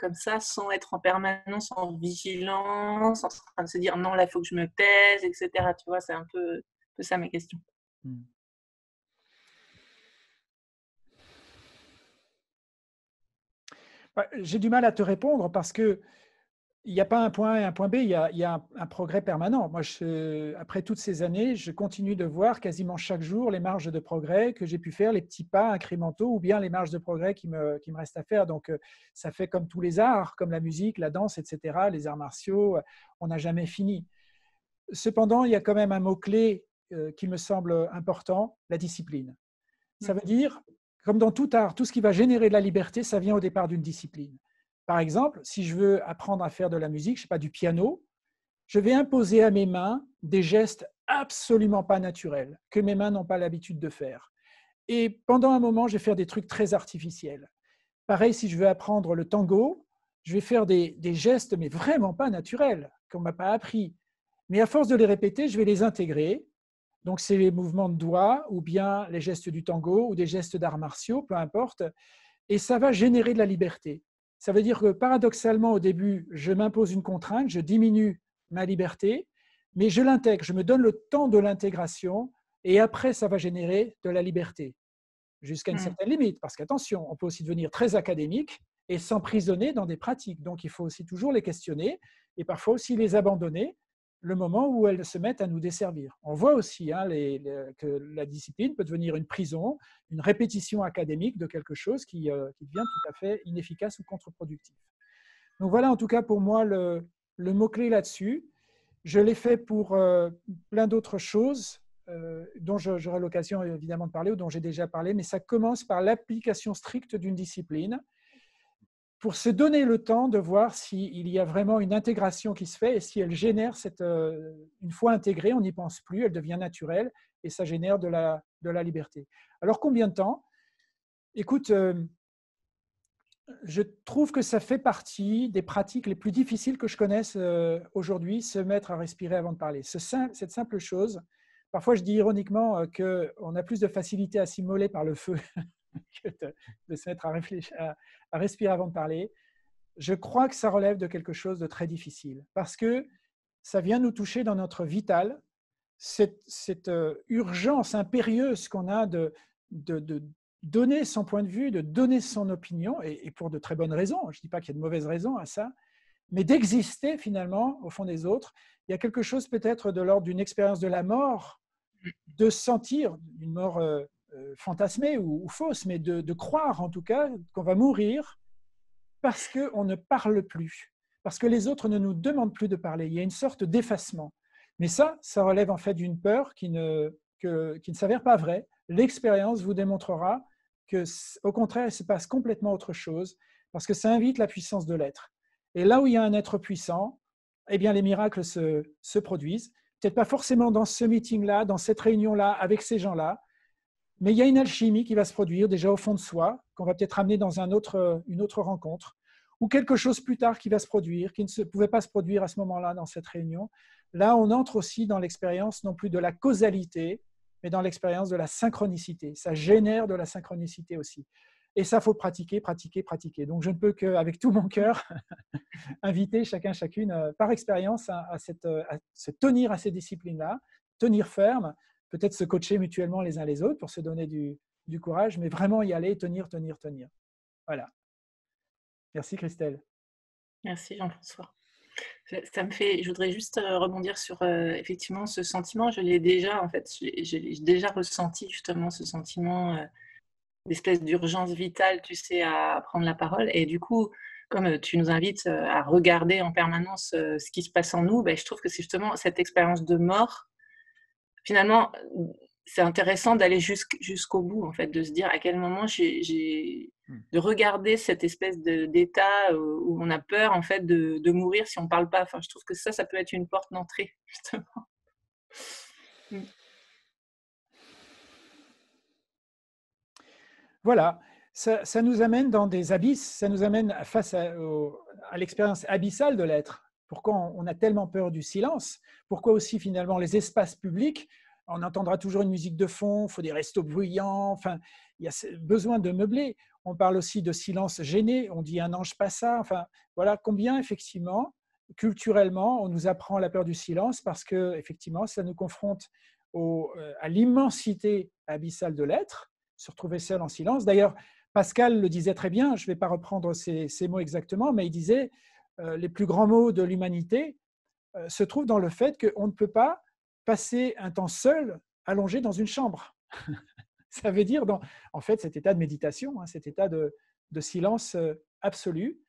comme ça, sans être en permanence en vigilance, en train de se dire non, là, il faut que je me taise, etc. Tu vois, c'est un peu, peu ça mes questions. Mmh. J'ai du mal à te répondre parce que il n'y a pas un point A et un point B, il y a, un, progrès permanent. Moi, après toutes ces années, je continue de voir quasiment chaque jour les marges de progrès que j'ai pu faire, les petits pas incrémentaux ou bien les marges de progrès qui me, qui me restent à faire. Donc, euh, ça fait comme tous les arts, comme la musique, la danse, etc., les arts martiaux, on n'a jamais fini. Cependant, il y a quand même un mot-clé euh, qui me semble important, la discipline. Ça veut dire comme dans tout art, tout ce qui va générer de la liberté, ça vient au départ d'une discipline. Par exemple, si je veux apprendre à faire de la musique, je sais pas, du piano, je vais imposer à mes mains des gestes absolument pas naturels, que mes mains n'ont pas l'habitude de faire. Et pendant un moment, je vais faire des trucs très artificiels. Pareil, si je veux apprendre le tango, je vais faire des, des gestes, mais vraiment pas naturels, qu'on ne m'a pas appris. Mais à force de les répéter, je vais les intégrer donc, c'est les mouvements de doigts ou bien les gestes du tango ou des gestes d'arts martiaux, peu importe. Et ça va générer de la liberté. Ça veut dire que paradoxalement, au début, je m'impose une contrainte, je diminue ma liberté, mais je l'intègre, je me donne le temps de l'intégration et après, ça va générer de la liberté jusqu'à une mmh. certaine limite. Parce qu'attention, on peut aussi devenir très académique et s'emprisonner dans des pratiques. Donc, il faut aussi toujours les questionner et parfois aussi les abandonner le moment où elles se mettent à nous desservir. On voit aussi hein, que la discipline peut devenir une prison, une répétition académique de quelque chose qui, euh, devient tout à fait inefficace ou contre-productif. Donc voilà en tout cas pour moi le, mot-clé là-dessus. Je l'ai fait pour euh, plein d'autres choses euh, dont j'aurai l'occasion évidemment de parler ou dont j'ai déjà parlé, mais ça commence par l'application stricte d'une discipline pour se donner le temps de voir s'il y a vraiment une intégration qui se fait et si elle génère cette, euh, une fois intégrée, on n'y pense plus, elle devient naturelle et ça génère de la, de la liberté. Alors combien de temps? Écoute, euh, je trouve que ça fait partie des pratiques les plus difficiles que je connaisse euh, aujourd'hui, se mettre à respirer avant de parler. Ce, cette simple chose, parfois je dis ironiquement qu'on a plus de facilité à s'immoler par le feu [LAUGHS] [LAUGHS] que de, se mettre à, réfléchir, à, respirer avant de parler, je crois que ça relève de quelque chose de très difficile parce que ça vient nous toucher dans notre vital, cette, euh, urgence impérieuse qu'on a de, donner son point de vue, de donner son opinion, et, pour de très bonnes raisons, je ne dis pas qu'il y a de mauvaises raisons à ça, mais d'exister finalement au fond des autres. Il y a quelque chose peut-être de l'ordre d'une expérience de la mort, de sentir une mort euh, euh, fantasmer ou, fausse, mais de, croire en tout cas qu'on va mourir parce qu'on ne parle plus, parce que les autres ne nous demandent plus de parler. Il y a une sorte d'effacement. Mais ça, ça relève en fait d'une peur qui ne, qui ne s'avère pas vraie. L'expérience vous démontrera que, au contraire, il se passe complètement autre chose, parce que ça invite la puissance de l'être. Et là où il y a un être puissant, eh bien, les miracles se, se produisent. Peut-être pas forcément dans ce meeting-là, dans cette réunion-là, avec ces gens-là, mais il y a une alchimie qui va se produire déjà au fond de soi, qu'on va peut-être amener dans une autre rencontre, ou quelque chose plus tard qui va se produire, qui ne pouvait pas se produire à ce moment-là dans cette réunion. Là, on entre aussi dans l'expérience non plus de la causalité, mais dans l'expérience de la synchronicité. Ça génère de la synchronicité aussi. Et ça, faut pratiquer, pratiquer, pratiquer. Donc, je ne peux qu'avec tout mon cœur [LAUGHS] inviter chacun, chacune, euh, par expérience, à, cette, à se tenir à ces disciplines-là, tenir ferme, peut-être se coacher mutuellement les uns les autres pour se donner du, courage, mais vraiment y aller, tenir, tenir, tenir. Voilà. Merci Christelle. Merci Jean-François. Ça me fait, je voudrais juste rebondir sur effectivement ce sentiment. Je l'ai déjà, en fait, j'ai déjà ressenti justement ce sentiment d'espèce d'urgence vitale, tu sais, à prendre la parole. Et du coup, comme tu nous invites à regarder en permanence ce qui se passe en nous, ben, je trouve que c'est justement cette expérience de mort. Finalement, c'est intéressant d'aller jusqu'au bout, en fait, de se dire à quel moment j'ai, mmh. de regarder cette espèce d'état où on a peur, en fait, de, de mourir si on ne parle pas. Enfin, je trouve que ça, ça peut être une porte d'entrée, [LAUGHS] justement. Mmh. Voilà, ça, ça, nous amène dans des abysses, ça nous amène face à, à l'expérience abyssale de l'être. Pourquoi on a tellement peur du silence Pourquoi aussi finalement les espaces publics on entendra toujours une musique de fond, il faut des restos bruyants, enfin, il y a besoin de meubler. On parle aussi de silence gêné, on dit un ange passa, enfin, voilà combien effectivement, culturellement, on nous apprend la peur du silence parce que effectivement, ça nous confronte euh, à l'immensité abyssale de l'être, se retrouver seul en silence. D'ailleurs, Pascal le disait très bien, je ne vais pas reprendre ces, mots exactement, mais il disait les plus grands mots de l'humanité euh, se trouvent dans le fait qu'on ne peut pas passer un temps seul, allongé dans une chambre. [LAUGHS] Ça veut dire, dans, en fait, cet état de méditation, hein, cet état de, silence euh, absolu,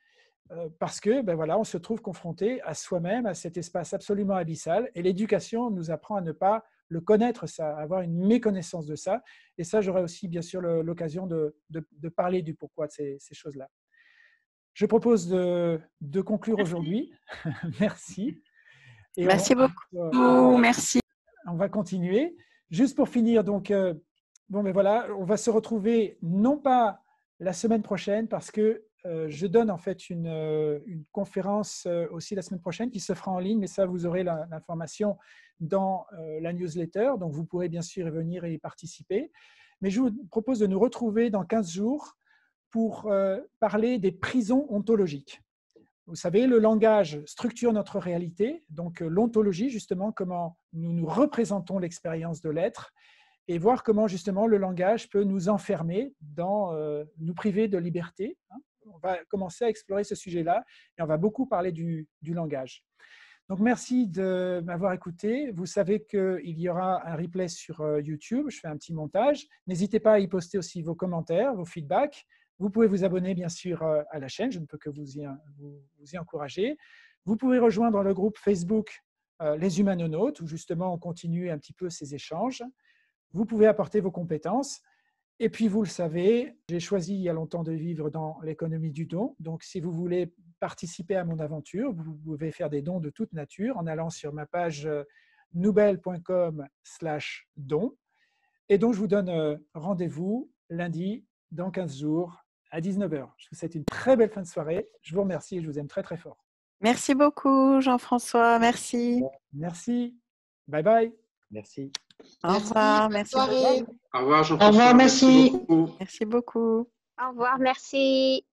euh, parce que ben voilà, on se trouve confronté à soi-même, à cet espace absolument abyssal, et l'éducation nous apprend à ne pas le connaître, ça, à avoir une méconnaissance de ça. Et ça, j'aurai aussi bien sûr l'occasion de, parler du pourquoi de ces choses-là. Je propose de, de conclure aujourd'hui. [LAUGHS] Merci. merci beaucoup. merci on va continuer. Juste pour finir, donc, euh, bon, mais voilà, on va se retrouver non pas la semaine prochaine parce que euh, je donne en fait une, euh, conférence aussi la semaine prochaine qui se fera en ligne, mais ça, vous aurez l'information dans la newsletter, donc vous pourrez bien sûr y venir et y participer. Mais je vous propose de nous retrouver dans 15 jours pour parler des prisons ontologiques. Vous savez, le langage structure notre réalité, donc euh, l'ontologie, justement, comment nous nous représentons l'expérience de l'être, et voir comment, justement, le langage peut nous enfermer, dans, euh, nous priver de liberté. Hein. On va commencer à explorer ce sujet-là, et on va beaucoup parler du, langage. Donc, merci de m'avoir écouté. Vous savez qu'il y aura un replay sur euh, YouTube. Je fais un petit montage. N'hésitez pas à y poster aussi vos commentaires, vos feedbacks. Vous pouvez vous abonner bien sûr euh, à la chaîne, je ne peux que vous y, encourager. Vous pouvez rejoindre le groupe Facebook euh, Les Humanonautes, où justement on continue un petit peu ces échanges. Vous pouvez apporter vos compétences. Et puis, vous le savez, j'ai choisi il y a longtemps de vivre dans l'économie du don. Donc, si vous voulez participer à mon aventure, vous pouvez faire des dons de toute nature en allant sur ma page euh, noubel.com slash don. Et donc, je vous donne rendez-vous lundi dans 15 jours à 19h. Je vous souhaite une très belle fin de soirée. Je vous remercie et je vous aime très très fort. Merci beaucoup Jean-François, merci. Merci. Bye bye. Merci. Au revoir, merci. Au revoir Jean-François. Au revoir, merci. Merci beaucoup. Au revoir, merci.